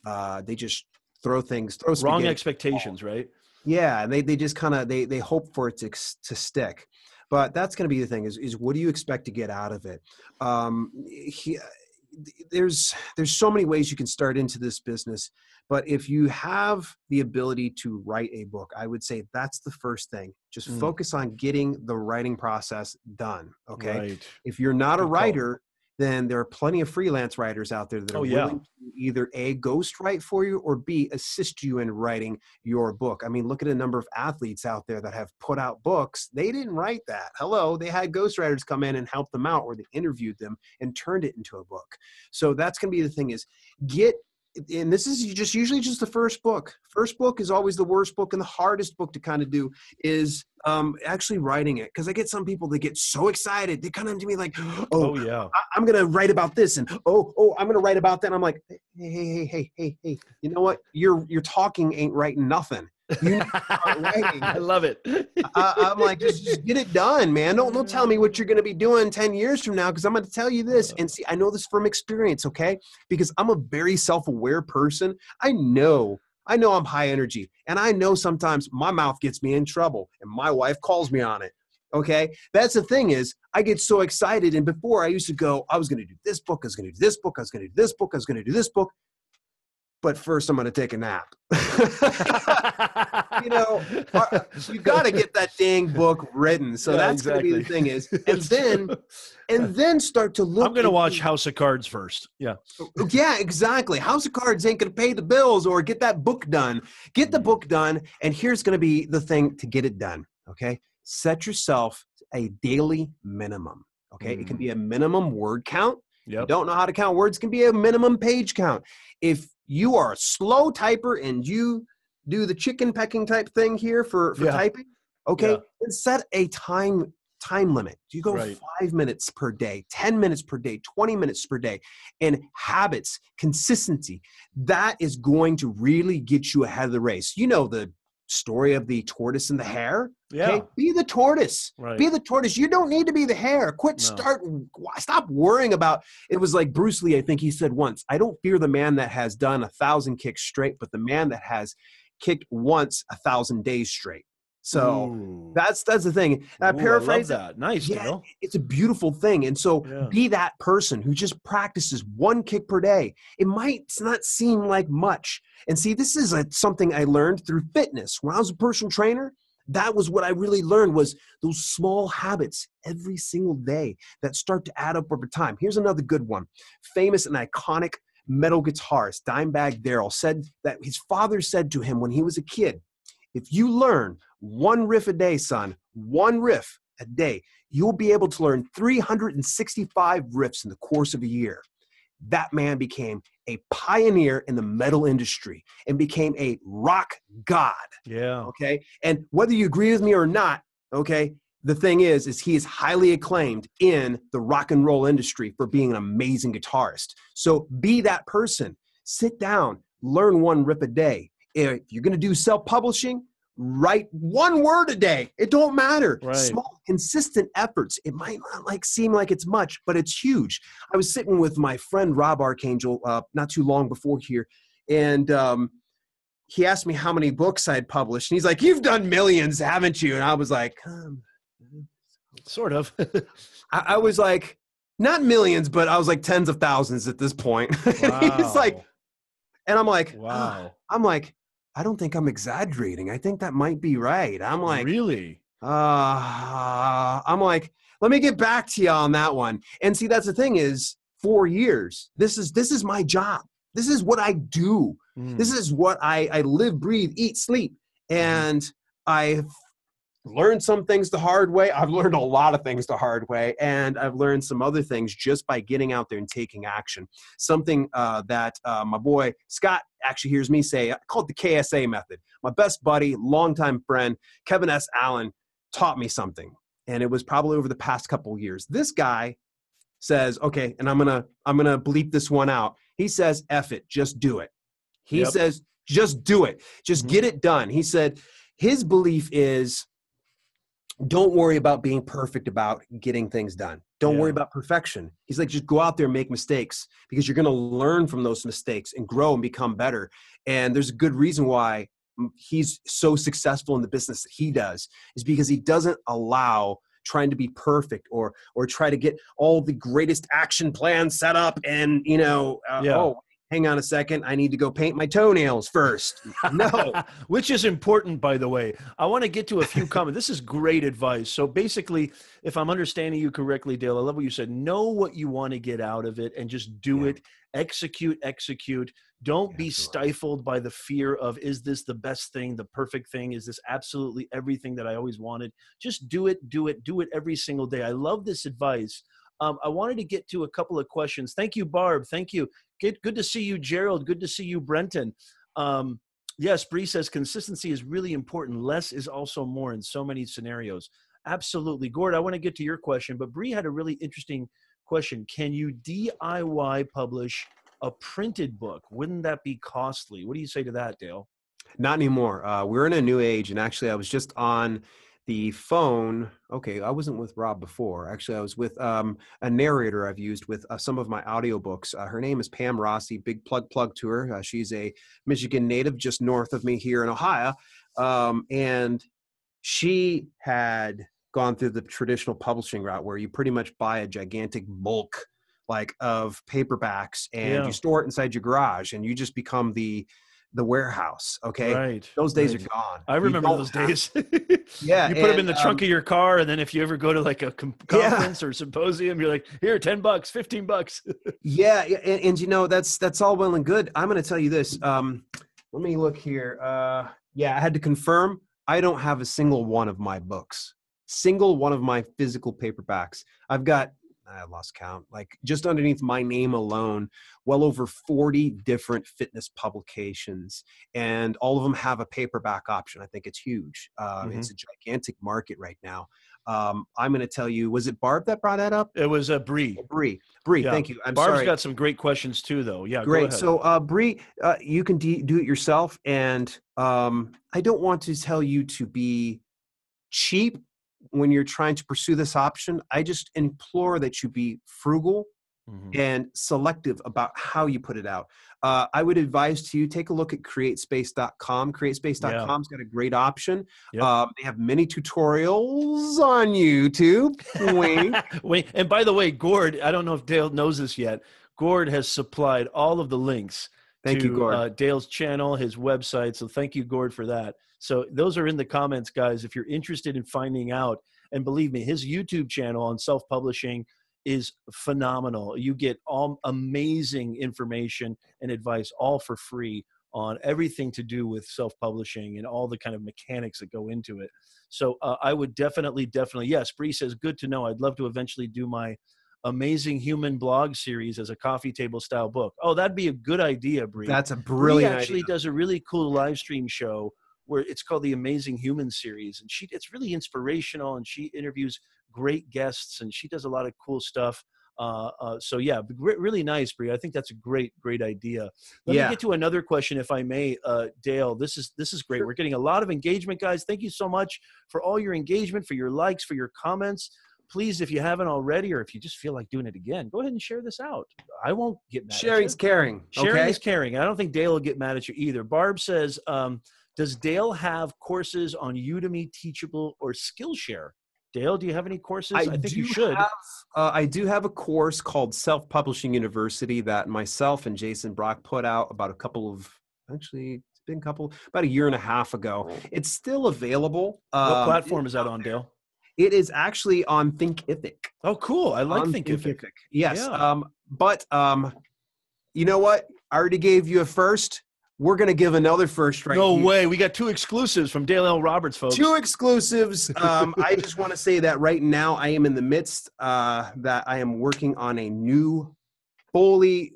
uh, they just throw things, throw
Wrong expectations, right?
Yeah, and they they just kind of they they hope for it to to stick. But that's going to be the thing is is what do you expect to get out of it? Um, he, there's there's so many ways you can start into this business, but if you have the ability to write a book, I would say that's the first thing. Just
Mm.
focus on getting the writing process done. Okay.
Right.
If you're not a writer, then there are plenty of freelance writers out there that are
Oh, yeah.
willing to either a ghost write for you or b assist you in writing your book. I mean, look at a number of athletes out there that have put out books. They didn't write that. Hello, they had ghostwriters come in and help them out, or they interviewed them and turned it into a book. So that's going to be the thing: is get. And this is just usually just the first book. First book is always the worst book, and the hardest book to kind of do is um, actually writing it. Because I get some people that get so excited, they come to me like, [gasps] "Oh,
Oh, yeah.
I- I'm gonna write about this and oh oh I'm gonna write about that. And I'm like, hey hey hey hey hey hey, you know what? Your your talking ain't writing nothing. You need to start writing.
I love it.
I, I'm like, just, just get it done, man. Don't don't tell me what you're gonna be doing ten years from now because I'm gonna tell you this. And see, I know this from experience, okay? Because I'm a very self-aware person. I know. I know I'm high energy, and I know sometimes my mouth gets me in trouble, and my wife calls me on it. Okay, that's the thing is I get so excited, and before I used to go, I was going to do this book, I was going to do this book, I was going to do this book, I was going to do this book, but first I'm going to take a nap. [laughs] you know, you got to get that dang book written. So
Yeah,
that's going to be the thing is, [laughs] and then and then start to look.
I'm going to watch
the-
House of Cards first. Yeah.
yeah, exactly. House of Cards ain't going to pay the bills or get that book done. Get the mm-hmm. book done, and here's going to be the thing to get it done. Okay, set yourself a daily minimum. Okay, it can be mm. a minimum word count. You don't know how to count words, can be a minimum page count. If you are a slow typer and you do the chicken pecking type thing here for, for
Yeah.
typing, okay,
Yeah.
then set a time time limit. You go
Right.
five minutes per day, 10 minutes per day, 20 minutes per day. And habits, consistency, that is going to really get you ahead of the race. You know the story of the tortoise and the hare.
Yeah.
Okay? Be the tortoise.
Right.
Be the tortoise. You don't need to be the hare. Quit.
No.
Start. Stop worrying about. It was like Bruce Lee. I think he said once. I don't fear the man that has done a thousand kicks straight, but the man that has kicked once a thousand days straight. So
Ooh.
that's that's the thing. I
Ooh,
paraphrase it.
that. Nice,
Yeah,
Dale.
it's a beautiful thing. And so
Yeah.
be that person who just practices one kick per day. It might not seem like much. And see, this is a, something I learned through fitness. When I was a personal trainer, that was what I really learned was those small habits every single day that start to add up over time. Here's another good one. Famous and iconic metal guitarist Dimebag Darrell said that his father said to him when he was a kid, if you learn one riff a day, son, one riff a day, you'll be able to learn 365 riffs in the course of a year. That man became a pioneer in the metal industry and became a rock god.
Yeah.
Okay. And whether you agree with me or not, okay, the thing is, is he is highly acclaimed in the rock and roll industry for being an amazing guitarist. So be that person. Sit down, learn one riff a day. If you're going to do self-publishing, write one word a day. It don't matter.
Right.
Small, consistent efforts. It might not like seem like it's much, but it's huge. I was sitting with my friend Rob Archangel uh, not too long before here, and um, he asked me how many books I'd published, and he's like, "You've done millions, haven't you?" And I was like, um,
Sort of. [laughs]
I, I was like, not millions, but I was like tens of thousands at this point. [laughs] he's like, and I'm like,
wow.
I'm like, I don't think I'm exaggerating. I think that might be right. I'm like,
really?
uh, I'm like, let me get back to you on that one. And see, that's the thing is, four years. This is this is my job. This is what I do.
Mm.
This is what I I live, breathe, eat, sleep,
Mm-hmm.
and I've learned some things the hard way. I've learned a lot of things the hard way, and I've learned some other things just by getting out there and taking action. Something uh, that uh, my boy Scott actually hears me say. I call it the KSA method. My best buddy, longtime friend, Kevin S. Allen, taught me something, and it was probably over the past couple years. This guy says, "Okay," and I'm gonna I'm gonna bleep this one out. He says, "F it, just do it." He
Yep.
says, "Just do it, just
Mhm.
get it done." He said, his belief is, don't worry about being perfect about getting things done. Don't worry about perfection. He's like, just go out there and make mistakes because you're going to learn from those mistakes and grow and become better. And there's a good reason why he's so successful in the business that he does is because he doesn't allow trying to be perfect or or try to get all the greatest action plans set up and you know uh,
Yeah.
oh hang on a second i need to go paint my toenails first no [laughs]
Which is important, by the way. I want to get to a few [laughs] comments. This is great advice. So basically, if I'm understanding you correctly, Dale, I love what you said. Know what you want to get out of it and just do
Yeah.
it. Execute, execute. Don't be
Absolutely.
stifled by the fear of is this the best thing, the perfect thing? Is this absolutely everything that I always wanted? Just do it, do it, do it every single day. I love this advice. Um, I wanted to get to a couple of questions. Thank you, Barb. Thank you. Good, good to see you, Gerald. Good to see you, Brenton. Um, yes, Bree says consistency is really important. Less is also more in so many scenarios. Absolutely. Gord, I want to get to your question, but Bree had a really interesting question. Can you DIY publish a printed book? Wouldn't that be costly? What do you say to that, Dale?
Not anymore. Uh, we're in a new age, and actually, I was just on the phone. Okay, I wasn't with Rob before. Actually, I was with um, a narrator I've used with uh, some of my audiobooks. Uh, her name is Pam Rossi. Big plug plug to her. Uh, she's a Michigan native, just north of me here in Ohio, um, and she had gone through the traditional publishing route where you pretty much buy a gigantic bulk like of paperbacks and
Yeah.
you store it inside your garage and you just become the the warehouse okay
Right.
those days
right.
are gone
I remember those days. [laughs]
Yeah,
you put them in the trunk
um,
of your car, and then if you ever go to like a com-
Yeah.
conference or symposium, you're like, "Here, ten bucks, fifteen bucks." [laughs]
yeah yeah, and, and you know that's that's all well and good i'm going to tell you this um let me look here uh yeah i had to confirm i don't have a single one of my books single one of my physical paperbacks i've got i lost count like just underneath my name alone well over 40 different fitness publications and all of them have a paperback option i think it's huge uh, it's a gigantic market right now um, i'm going to tell you was it barb that brought that up
It was a Bree.
Bree, Bree,
Yeah.
thank you. I'm
Barb's
sorry.
got some great questions too, though. Yeah, go
Great. So, uh, Bree, uh, you can de- do it yourself, and um, I don't want to tell you to be cheap when you're trying to pursue this option. I just implore that you be frugal
Mhm.
and selective about how you put it out. Uh, I would advise to you take a look at createspace.com. Createspace.com's got a great option.
Yep.
Um, they have many tutorials on YouTube. Wink. [laughs]
Wait, and by the way, Gord, I don't know if Dale knows this yet. Gord has supplied all of the links
Thank
to
you, Gord.
Uh, Dale's channel, his website. So thank you, Gord, for that. So those are in the comments, guys. If you're interested in finding out, and believe me, his YouTube channel on self-publishing is phenomenal. You get all amazing information and advice, all for free on everything to do with self-publishing and all the kind of mechanics that go into it. So uh, I would definitely, definitely, yes. Bree says, good to know. I'd love to eventually do my amazing human blog series as a coffee table style book. Oh, that'd be a good idea, Bree.
That's a
Bree
brilliant
actually
idea.
does a really cool live stream show where it's called the Amazing Human series, and she it's really inspirational, and she interviews great guests, and she does a lot of cool stuff. Uh, uh, so yeah, re- really nice, Bree. I think that's a great, great idea. Let
Yeah.
me get to another question, if I may, uh, Dale. This is this is great. We're getting a lot of engagement, guys. Thank you so much for all your engagement, for your likes, for your comments. Please, if you haven't already, or if you just feel like doing it again, go ahead and share this out. I won't get mad. at you.
Sharing's caring.
Sharing
okay?
is caring. I don't think Dale will get mad at you either. Barb says, um, "Does Dale have courses on Udemy, Teachable, or Skillshare?" Dale, do you have any courses? I, think you should.
Have, uh, I do have a course called Self Publishing University that myself and Jason Brock put out about a couple of actually it's been a couple about a year and a half ago. It's still available.
What
Um,
platform is that on, [laughs] Dale?
It is actually on Thinkific.
Oh, cool. I like
on
Thinkific.
Yes.
Yeah.
Um, but um, you know what? I already gave you a first. We're gonna give another first right
no
here.
way. We got two exclusives from Dale L. Roberts, folks.
Two exclusives. Um, I just want to say that right now I am in the midst uh, that I am working on a new, fully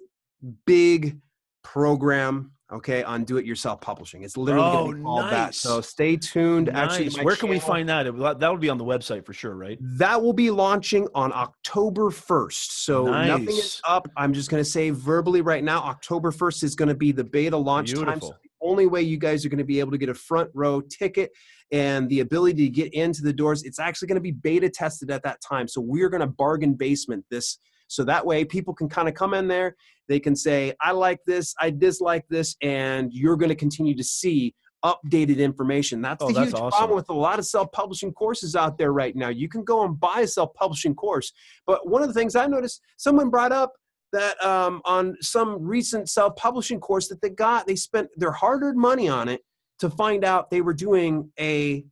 big program. Okay, on do-it-yourself publishing. It's literally
Oh,
going to be called that. So stay tuned. Actually,
Nice.
my
Where can we find that? That will be on the website for sure, right?
That will be launching on October 1st. So nothing is up. I'm just going to say verbally right now, October 1st is going to be the beta launch time. So
Beautiful.
the only way you guys are going to be able to get a front row ticket and the ability to get into the doors, it's actually going to be beta tested at that time. So we're going to bargain basement this. So that way people can kind of come in there. They can say, I like this, I dislike this, and you're going to continue to see updated information. That's
Oh,
the
that's
huge
awesome.
problem with a lot of self-publishing courses out there right now. You can go and buy a self-publishing course, but one of the things I noticed, someone brought up that um, on some recent self-publishing course that they got, they spent their hard-earned money on it to find out they were doing a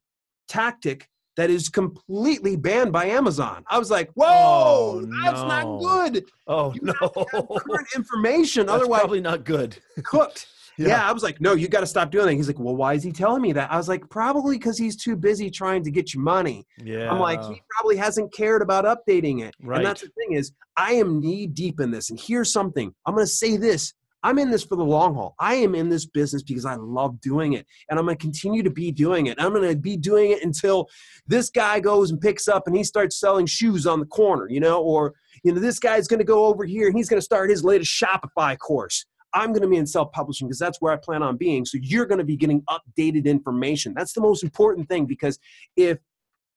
tactic that is completely banned by Amazon. I was like, "Whoa,
Oh,
that's
no.
not good."
Oh
You
no,
Current information, [laughs]
That's
otherwise
probably not good.
cooked. [laughs] Yeah. I was like, no, you got to stop doing that. He's like, well, why is he telling me that? I was like, probably because he's too busy trying to get you money.
yeah.
I'm like, he probably hasn't cared about updating it.
Right.
And that's the thing is, I am knee deep in this. And here's something. I'm going to say this. I'm in this for the long haul. I am in this business because I love doing it. And I'm going to continue to be doing it. I'm going to be doing it until this guy goes and picks up and he starts selling shoes on the corner, you know, or, you know, this guy's going to go over here and he's going to start his latest Shopify course. I'm going to be in self publishing because that's where I plan on being. So you're going to be getting updated information. That's the most important thing because if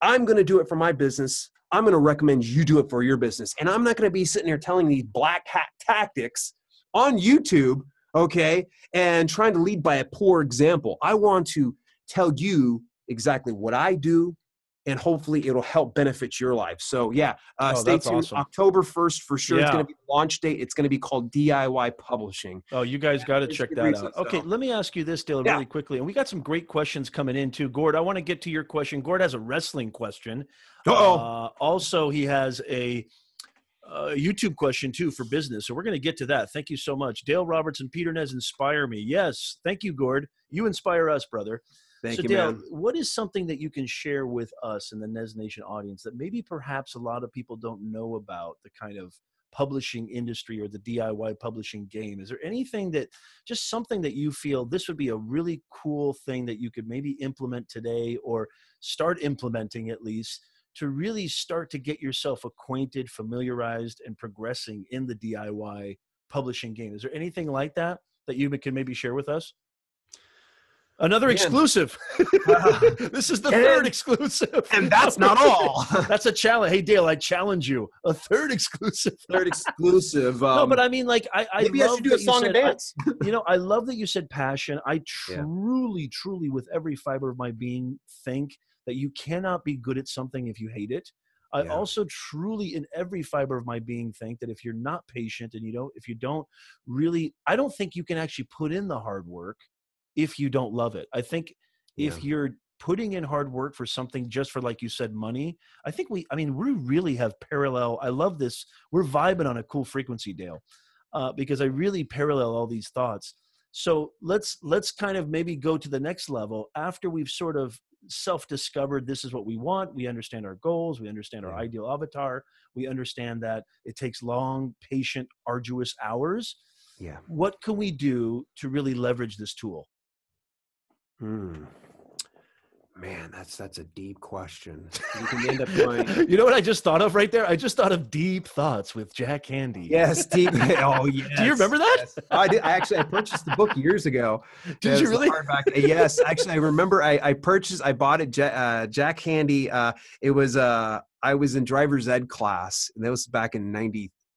I'm going to do it for my business, I'm going to recommend you do it for your business. And I'm not going to be sitting here telling these black hat tactics on YouTube, okay, and trying to lead by a poor example. I want to tell you exactly what I do. And hopefully it'll help benefit your life. So yeah, uh,
Oh,
stay tuned.
awesome.
October first for sure.
Yeah.
It's going to be launch date. It's going to be called DIY Publishing.
Oh, you guys got to check that out. Okay, let me ask you this, Dale,
Yeah.
really quickly. And we got some great questions coming in too. Gord, I want to get to your question. Gord has a wrestling question.
Uh-oh.
Uh, also, he has a uh, YouTube question too for business. So we're going to get to that. Thank you so much. Dale Roberts and Peter Nez inspire me. Yes. Thank you, Gord. You inspire us, brother.
Thank
so
you,
Dale,
man.
what is something that you can share with us in the Nez Nation audience that maybe perhaps a lot of people don't know about the kind of publishing industry or the DIY publishing game? Is there anything that just something that you feel this would be a really cool thing that you could maybe implement today or start implementing at least to really start to get yourself acquainted, familiarized, and progressing in the DIY publishing game? Is there anything like that that you can maybe share with us? Another exclusive.
Uh, [laughs]
this is the
and-
third exclusive.
And that's not all. [laughs]
That's a challenge. Hey, Dale, I challenge you. A third exclusive.
Third exclusive. [laughs] Um,
no, but I mean, like, I, I
maybe I should do a song and
said- I-
dance.
you know, I love that you said passion. I
Yeah.
truly, truly, with every fiber of my being, think that you cannot be good at something if you hate it. I
Yeah.
also truly, in every fiber of my being, think that if you're not patient and you don't, if you don't really, I don't think you can actually put in the hard work if you don't love it. I think if you're putting in hard work for something just for, like you said, money, I think we, I mean, we really have parallel. I love this. We're vibing on a cool frequency, Dale, uh, because I really parallel all these thoughts. So let's let's kind of maybe go to the next level after we've sort of self-discovered this is what we want. We understand our goals. We understand our ideal avatar. We understand that it takes long, patient, arduous hours.
Yeah.
What can we do to really leverage this tool?
Hmm. Man, that's that's a deep question. [laughs] You can end up going.
you know what I just thought of right there? I just thought of deep thoughts with Jack Handey.
Yes, deep. [laughs] Oh, yes.
Do you remember that?
yes. I did. I actually I purchased the book years ago. [laughs]
Did you really?
Yes, actually, I remember. I, I purchased. I bought it. Uh, Jack Handey. Uh, it was. Uh, I was in driver's ed class, and that was back in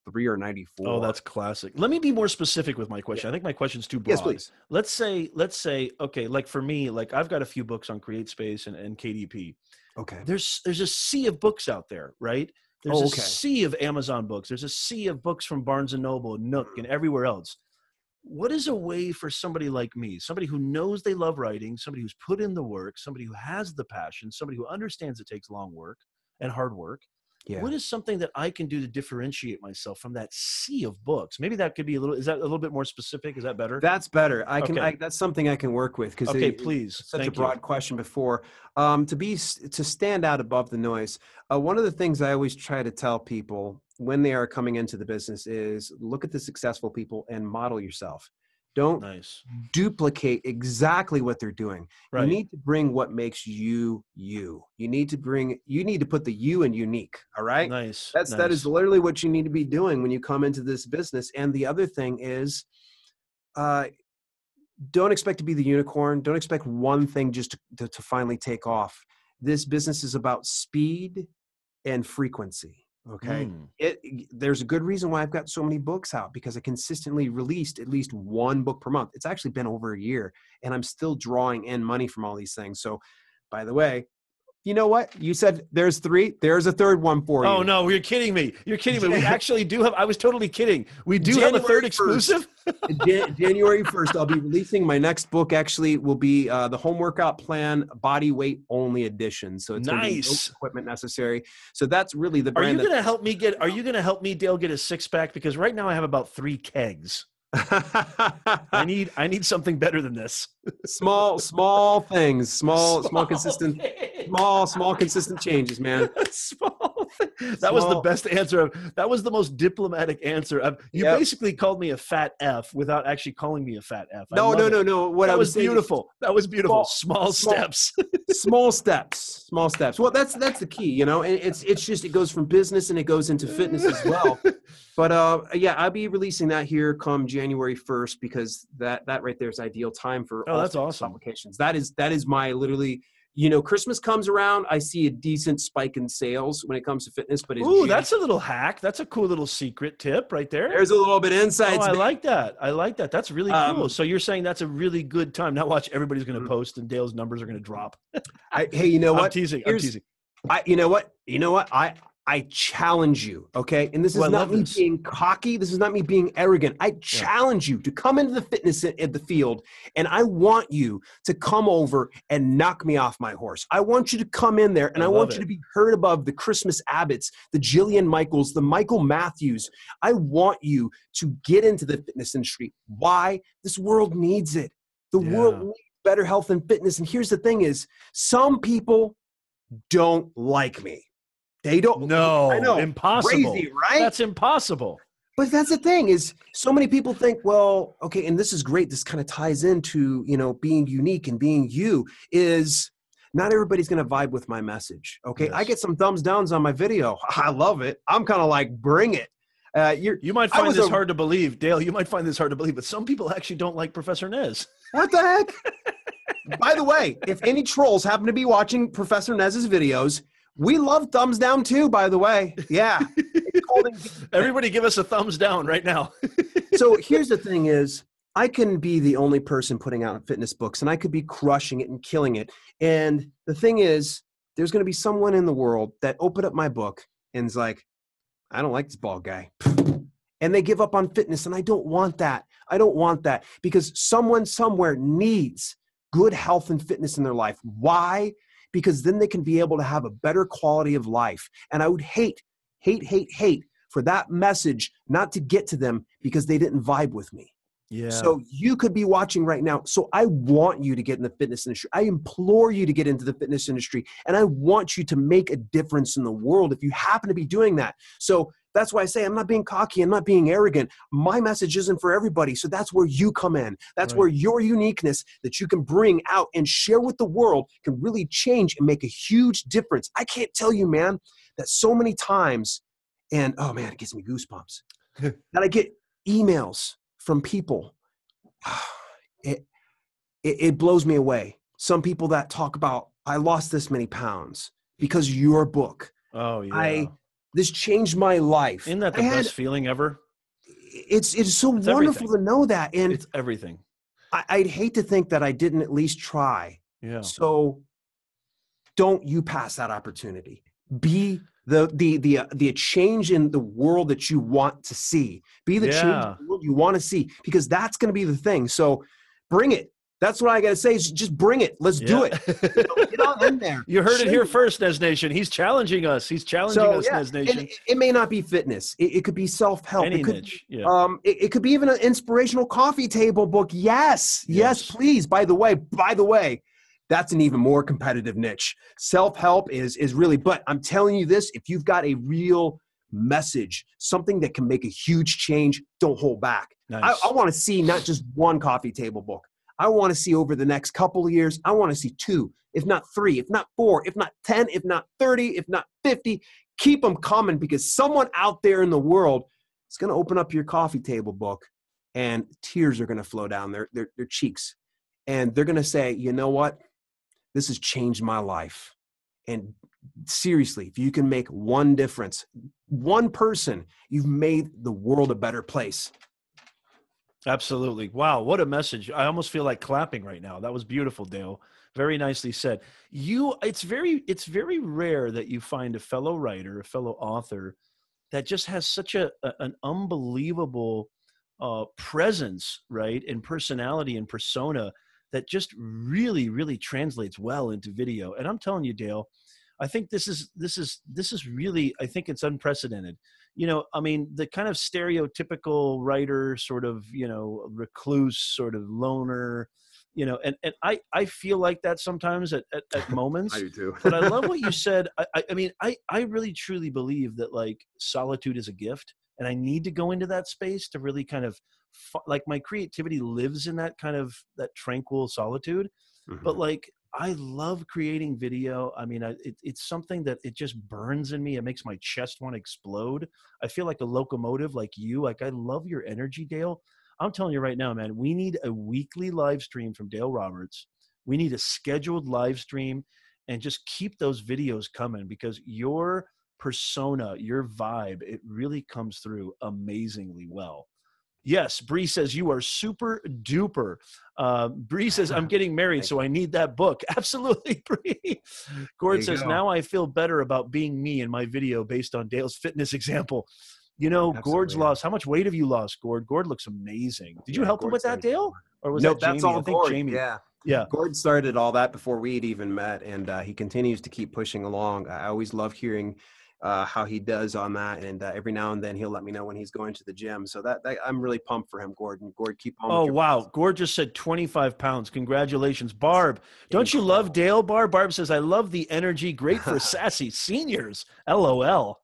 '93 or '94.
Oh, that's classic. Let me be more specific with my question. I think my question's too broad.
yes, please.
Let's say, let's say, okay, like for me, like I've got a few books on Create Space and, and KDP.
Okay.
There's there's a sea of books out there, right? There's
Oh,
a sea of Amazon books. There's a sea of books from Barnes and Noble, Nook, and everywhere else. what is a way for somebody like me, somebody who knows they love writing, somebody who's put in the work, somebody who has the passion, somebody who understands it takes long work and hard work?
Yeah.
What is something that I can do to differentiate myself from that sea of books? Maybe that could be a little. Is that a little bit more specific? Is that better?
That's better. I can.
Okay.
I, that's something I can work with because
okay, please.
such
Thank
a broad
you.
question before. Um, to be to stand out above the noise. Uh, one of the things I always try to tell people when they are coming into the business is look at the successful people and model yourself. Don't
Nice.
duplicate exactly what they're doing.
Right.
You need to bring what makes you you. You need to bring. You need to put the you in unique. All right.
nice.
That's that is literally what you need to be doing when you come into this business. And the other thing is, uh, don't expect to be the unicorn. Don't expect one thing just to, to, to finally take off. This business is about speed and frequency. Okay.
Mm.
It there's a good reason why I've got so many books out because I consistently released at least one book per month. It's actually been over a year, and I'm still drawing in money from all these things. So, by the way, you know what? You said there's three. There's a third one for you.
Oh no, you're kidding me. You're kidding me. We [laughs] actually do have I was totally kidding. We do have a
January
third
1st.
exclusive.
Jan- January 1st, I'll be releasing my next book. Actually, will be uh, the Home Workout Plan Body Weight Only Edition. So it's be no equipment necessary. So that's really the
Are you
brand.
going to help me get are you going to help me Dale get a six pack because right now I have about 3 kegs. [laughs] I need I need something better than this.
small, small things, small, small, [laughs] consistent,
thing.
small, small, consistent changes, man. [laughs]
Small [laughs] That was the best answer. I've- That was the most diplomatic answer. I've, you
Yep.
basically called me a fat F without actually calling me a fat F. I
No, no, no, no. What I
that
was
was beautiful. That was beautiful.
Small-
Small, steps. [laughs]
small steps small steps well that's that's the key you know and it's it's just it goes from business and it goes into fitness as well [laughs] but uh yeah i'll be releasing that here come january 1st because that that right there is ideal time for
Oh,
all
that's awesome.
publications that is that is my literally you know christmas comes around i see a decent spike in sales when it comes to fitness but
Ooh,
Jan-
that's a little hack. That's a cool little secret tip right there.
there's a little bit of
Oh, I like that. I like that. That's really
Um,
cool. So you're saying that's a really good time. Now watch, everybody's going to
Mhm.
post, and Dale's numbers are going to drop.
I, hey you know [laughs]
I'm
what
teasing. I'm teasing.
I, you know what? You know what? I I challenge you, okay? And this oh, is
Oh, I
not me
this.
being cocky. This is not me being arrogant. I challenge you to come into the fitness at at the field, and I want you to come over and knock me off my horse. I want you to come in there, and
I
I, want
love
you to be heard above the Christmas Abbotts, the Jillian Michaels, the Michael Matthews. I want you to get into the fitness industry. Why? This world needs it. The
Yeah.
world needs better health and fitness. And here's the thing: is some people don't like me. They don't.
No,
I know.
impossible.
Crazy, right?
That's impossible.
but that's the thing is so many people think, well, okay, and this is great. This kind of ties into you know being unique and being you. Is not everybody's going to vibe with my message. Okay, I get some thumbs downs on my video. [laughs] I love it. I'm kind of like, bring it. Uh, you're
You might find this
a-
hard to believe, Dale. You might find this hard to believe, but some people actually don't like Professor Nez.
What the heck? [laughs] By the way, if any trolls happen to be watching Professor Nez's videos, we love thumbs down too, by the way. Yeah. It's called engagement.
Everybody, give us a thumbs down right now. [laughs]
so here's the thing is I can be the only person putting out fitness books and I could be crushing it and killing it. And the thing is, there's going to be someone in the world that opened up my book and is like, I don't like this bald guy. And they give up on fitness. And I don't want that. I don't want that because someone somewhere needs good health and fitness in their life. Why? Because then they can be able to have a better quality of life. And I would hate, hate, hate, hate for that message not to get to them because they didn't vibe with me.
Yeah.
So you could be watching right now. So I want you to get in the fitness industry. I implore you to get into the fitness industry and I want you to make a difference in the world if you happen to be doing that. So that's why I say I'm not being cocky, I'm not being arrogant. My message isn't for everybody. So that's where you come in. That's
Right.
where your uniqueness that you can bring out and share with the world can really change and make a huge difference. I can't tell you, man, that so many times, and oh man, it gives me goosebumps, [laughs] that I get emails from people. [sighs] It, it, it blows me away. Some people that talk about, I lost this many pounds because of your book.
oh yeah.
I this changed my life.
Isn't that the
I had-
best feeling ever?
It's it's so
It's
wonderful
everything.
to know that, and
It's everything.
I, I'd hate to think that I didn't at least try.
Yeah.
So don't you pass that opportunity. Be the the the uh, the change in the world that you want to see. Be the change
Yeah.
in the world you want to see because that's going to be the thing. So bring it. That's what I got to say. Is just bring it. Let's do
Yeah.
it. [laughs] Get on in there.
You heard it here first, Nez Nation. He's challenging us. He's challenging
So
us,
yeah,
Nez Nation.
it, it may not be fitness. It, it could be self help.
Any
It could
niche. Yeah.
Um, it, it could be even an inspirational coffee table book. Yes, yes,
Yes.
please. By the way, by the way, that's an even more competitive niche. Self help is is really. But I'm telling you this: if you've got a real message, something that can make a huge change, don't hold back.
nice.
I, I want to see not just one coffee table book. I want to see over the next couple of years. I want to see two, if not three, if not four, if not ten, if not thirty, if not fifty. Keep them coming because someone out there in the world is going to open up your coffee table book, and tears are going to flow down their, their their cheeks, and they're going to say, "You know what? This has changed my life." And seriously, if you can make one difference, one person, you've made the world a better place.
Absolutely. Wow, what a message. I almost feel like clapping right now. That was beautiful, Dale. Very nicely said. You it's very it's very rare that you find a fellow writer, a fellow author that just has such a, a- an unbelievable uh presence, right? And personality and persona that just really really translates well into video. And I'm telling you, Dale, I think this is this is this is really I think it's unprecedented you know i mean the kind of stereotypical writer sort of you know recluse sort of loner you know and, and i i feel like that sometimes at, at, at [laughs] moments I
do too.
but i love what you [laughs] said I, I i mean i i really truly believe that like solitude is a gift and i need to go into that space to really kind of like my creativity lives in that kind of that tranquil solitude
Mm-hmm.
but like i love creating video i mean I, it, it's something that it just burns in me it makes my chest want to explode i feel like a locomotive like you like i love your energy dale. I'm telling you right now man we need a weekly live stream from dale roberts. We need a scheduled live stream and just keep those videos coming because your persona your vibe it really comes through amazingly well Yes, Bree says you are super duper. Uh, Bree says I'm [laughs] getting married, so I need that book. [laughs] Absolutely, Bree. Gord says
go.
now I feel better about being me in my video based on Dale's fitness [laughs] example. You know, Gord's lost. How much weight have you lost, Gord? Gord looks amazing. Did you
Yeah,
help him with that, Dale? Or was
nope,
that Jamie?
that's all
I think
Gord.
Jamie.
Yeah,
Yeah.
Gord started all that before we'd even met, and uh, he continues to keep pushing along. I always love hearing uh, how he does on that, and uh, every now and then he'll let me know when he's going to the gym. So that, that I'm really pumped for him, Gordon. Gord, keep on.
Oh wow, Gord just said 25 pounds. Congratulations, Barb. Don't you love Dale? Barb. Barb says I love the energy. Great for [laughs] sassy seniors. LOL.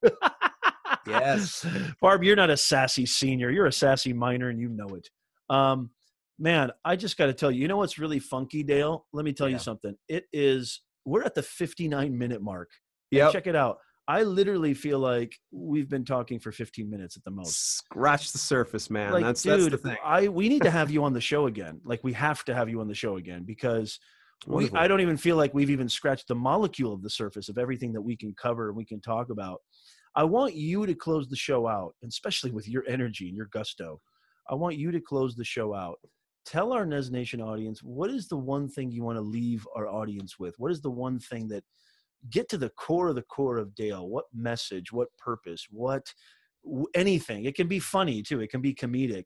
Yes. [laughs]
Barb, you're not a sassy senior. You're a sassy minor, and you know it. Um, man, I just got to tell you. You know what's really funky, Dale? Let me tell
Yeah.
you something. It is. We're at the 59 minute mark.
Yep.
Check it out. I literally feel like we've been talking for 15 minutes at the most.
Scratch the surface, man.
like,
that's
dude,
that's the thing.
I we need to have you [laughs] on the show again. Like, we have to have you on the show again because we, I don't even feel like we've even scratched the molecule of the surface of everything that we can cover and we can talk about. I want you to close the show out, especially with your energy and your gusto. I want you to close the show out. Tell our Nez Nation audience what is the one thing you want to leave our audience with? What is the one thing that get to the core of the core of Dale? What message? What purpose? What anything? It can be funny too. It can be comedic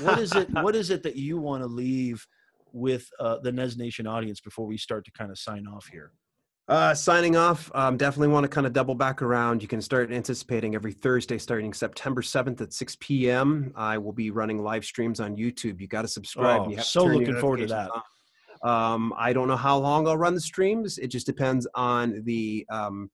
what is it what is it that you want to leave with uh, the Nez Nation audience before we start to kind of sign off here?
Uh, signing off, um, definitely want to kind of double back around. You can start anticipating every Thursday starting September 7th at 6 p.m. I will be running live streams on YouTube. You got to subscribe.
Oh,
you have
so looking forward to
that. on. Um, I don't know how long I'll run the streams. It just depends on the um,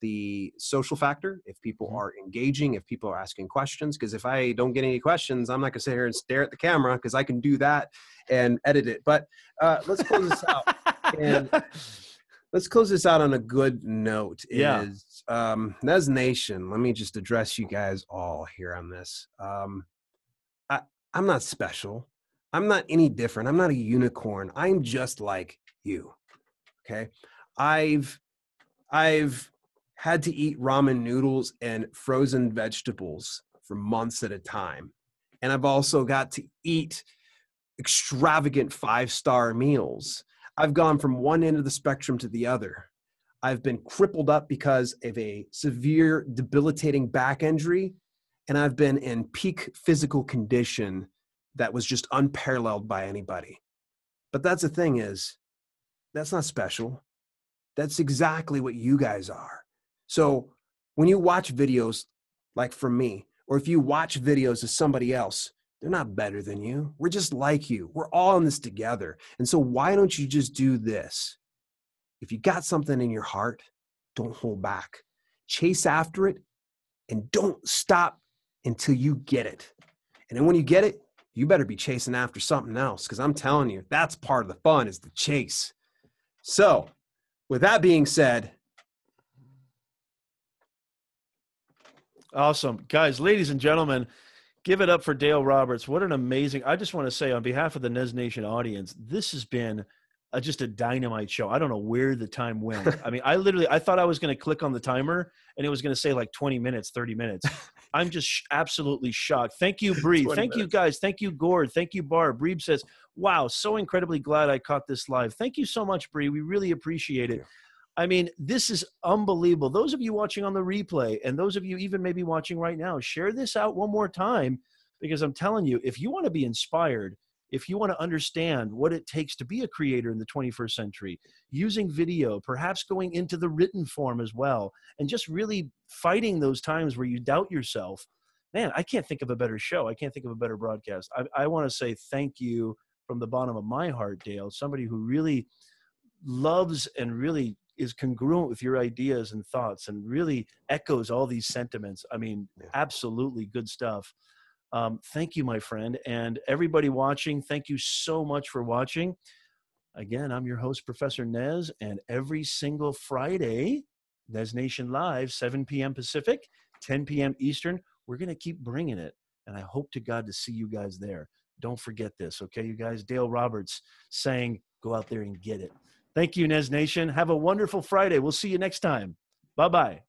the social factor. If people
Mhm.
are engaging, if people are asking questions. Because if I don't get any questions, I'm not gonna sit here and stare at the camera because I can do that and edit it. But uh, let's close this out. And- [laughs] let's close this out on a good note
Yeah.
is um Nez Nation. Let me just address you guys all here on this. Um I I'm not special. I'm not any different. I'm not a unicorn. I'm just like you. Okay? I've I've had to eat ramen noodles and frozen vegetables for months at a time. And I've also got to eat extravagant five-star meals. I've gone from one end of the spectrum to the other. I've been crippled up because of a severe debilitating back injury, and I've been in peak physical condition that was just unparalleled by anybody. But that's the thing is, that's not special. That's exactly what you guys are. So when you watch videos like from me, or if you watch videos of somebody else, they're not better than you. We're just like you. We're all in this together. And so why don't you just do this? If you got something in your heart, don't hold back. Chase after it and don't stop until you get it. And then when you get it, you better be chasing after something else because I'm telling you, that's part of the fun is the chase. So, with that being said,
awesome. Guys, ladies and gentlemen, give it up for Dale Roberts. What an amazing. I just want to say on behalf of the Nez Nation audience, this has been a, just a dynamite show. I don't know where the time went. [laughs] I mean, I literally I thought I was going to click on the timer and it was going to say like 20 minutes, 30 minutes. [laughs] I'm just sh- absolutely shocked. Thank you, [laughs] Bree. Thank minutes. you, guys. Thank you, Gord. Thank you, Barb. Bree says, "Wow, so incredibly glad I caught this live." Thank you so much, Bree. We really appreciate it. I mean, this is unbelievable. Those of you watching on the replay, and those of you even maybe watching right now, share this out one more time because I'm telling you, if you want to be inspired if you want to understand what it takes to be a creator in the 21st century, using video, perhaps going into the written form as well, and just really fighting those times where you doubt yourself, man, I can't think of a better show. I can't think of a better broadcast. I, I want to say thank you from the bottom of my heart, Dale, somebody who really loves and really is congruent with your ideas and thoughts and really echoes all these sentiments. I mean, yeah. absolutely good stuff. Um, thank you, my friend. And everybody watching, thank you so much for watching. Again, I'm your host, Professor Nez, and every single Friday, Nez Nation Live, 7 p.m. Pacific, 10 p.m. Eastern, we're going to keep bringing it. And I hope to God to see you guys there. Don't forget this, okay, you guys? Dale Roberts saying, go out there and get it. Thank you, Nez Nation. Have a wonderful Friday. We'll see you next time. Bye bye.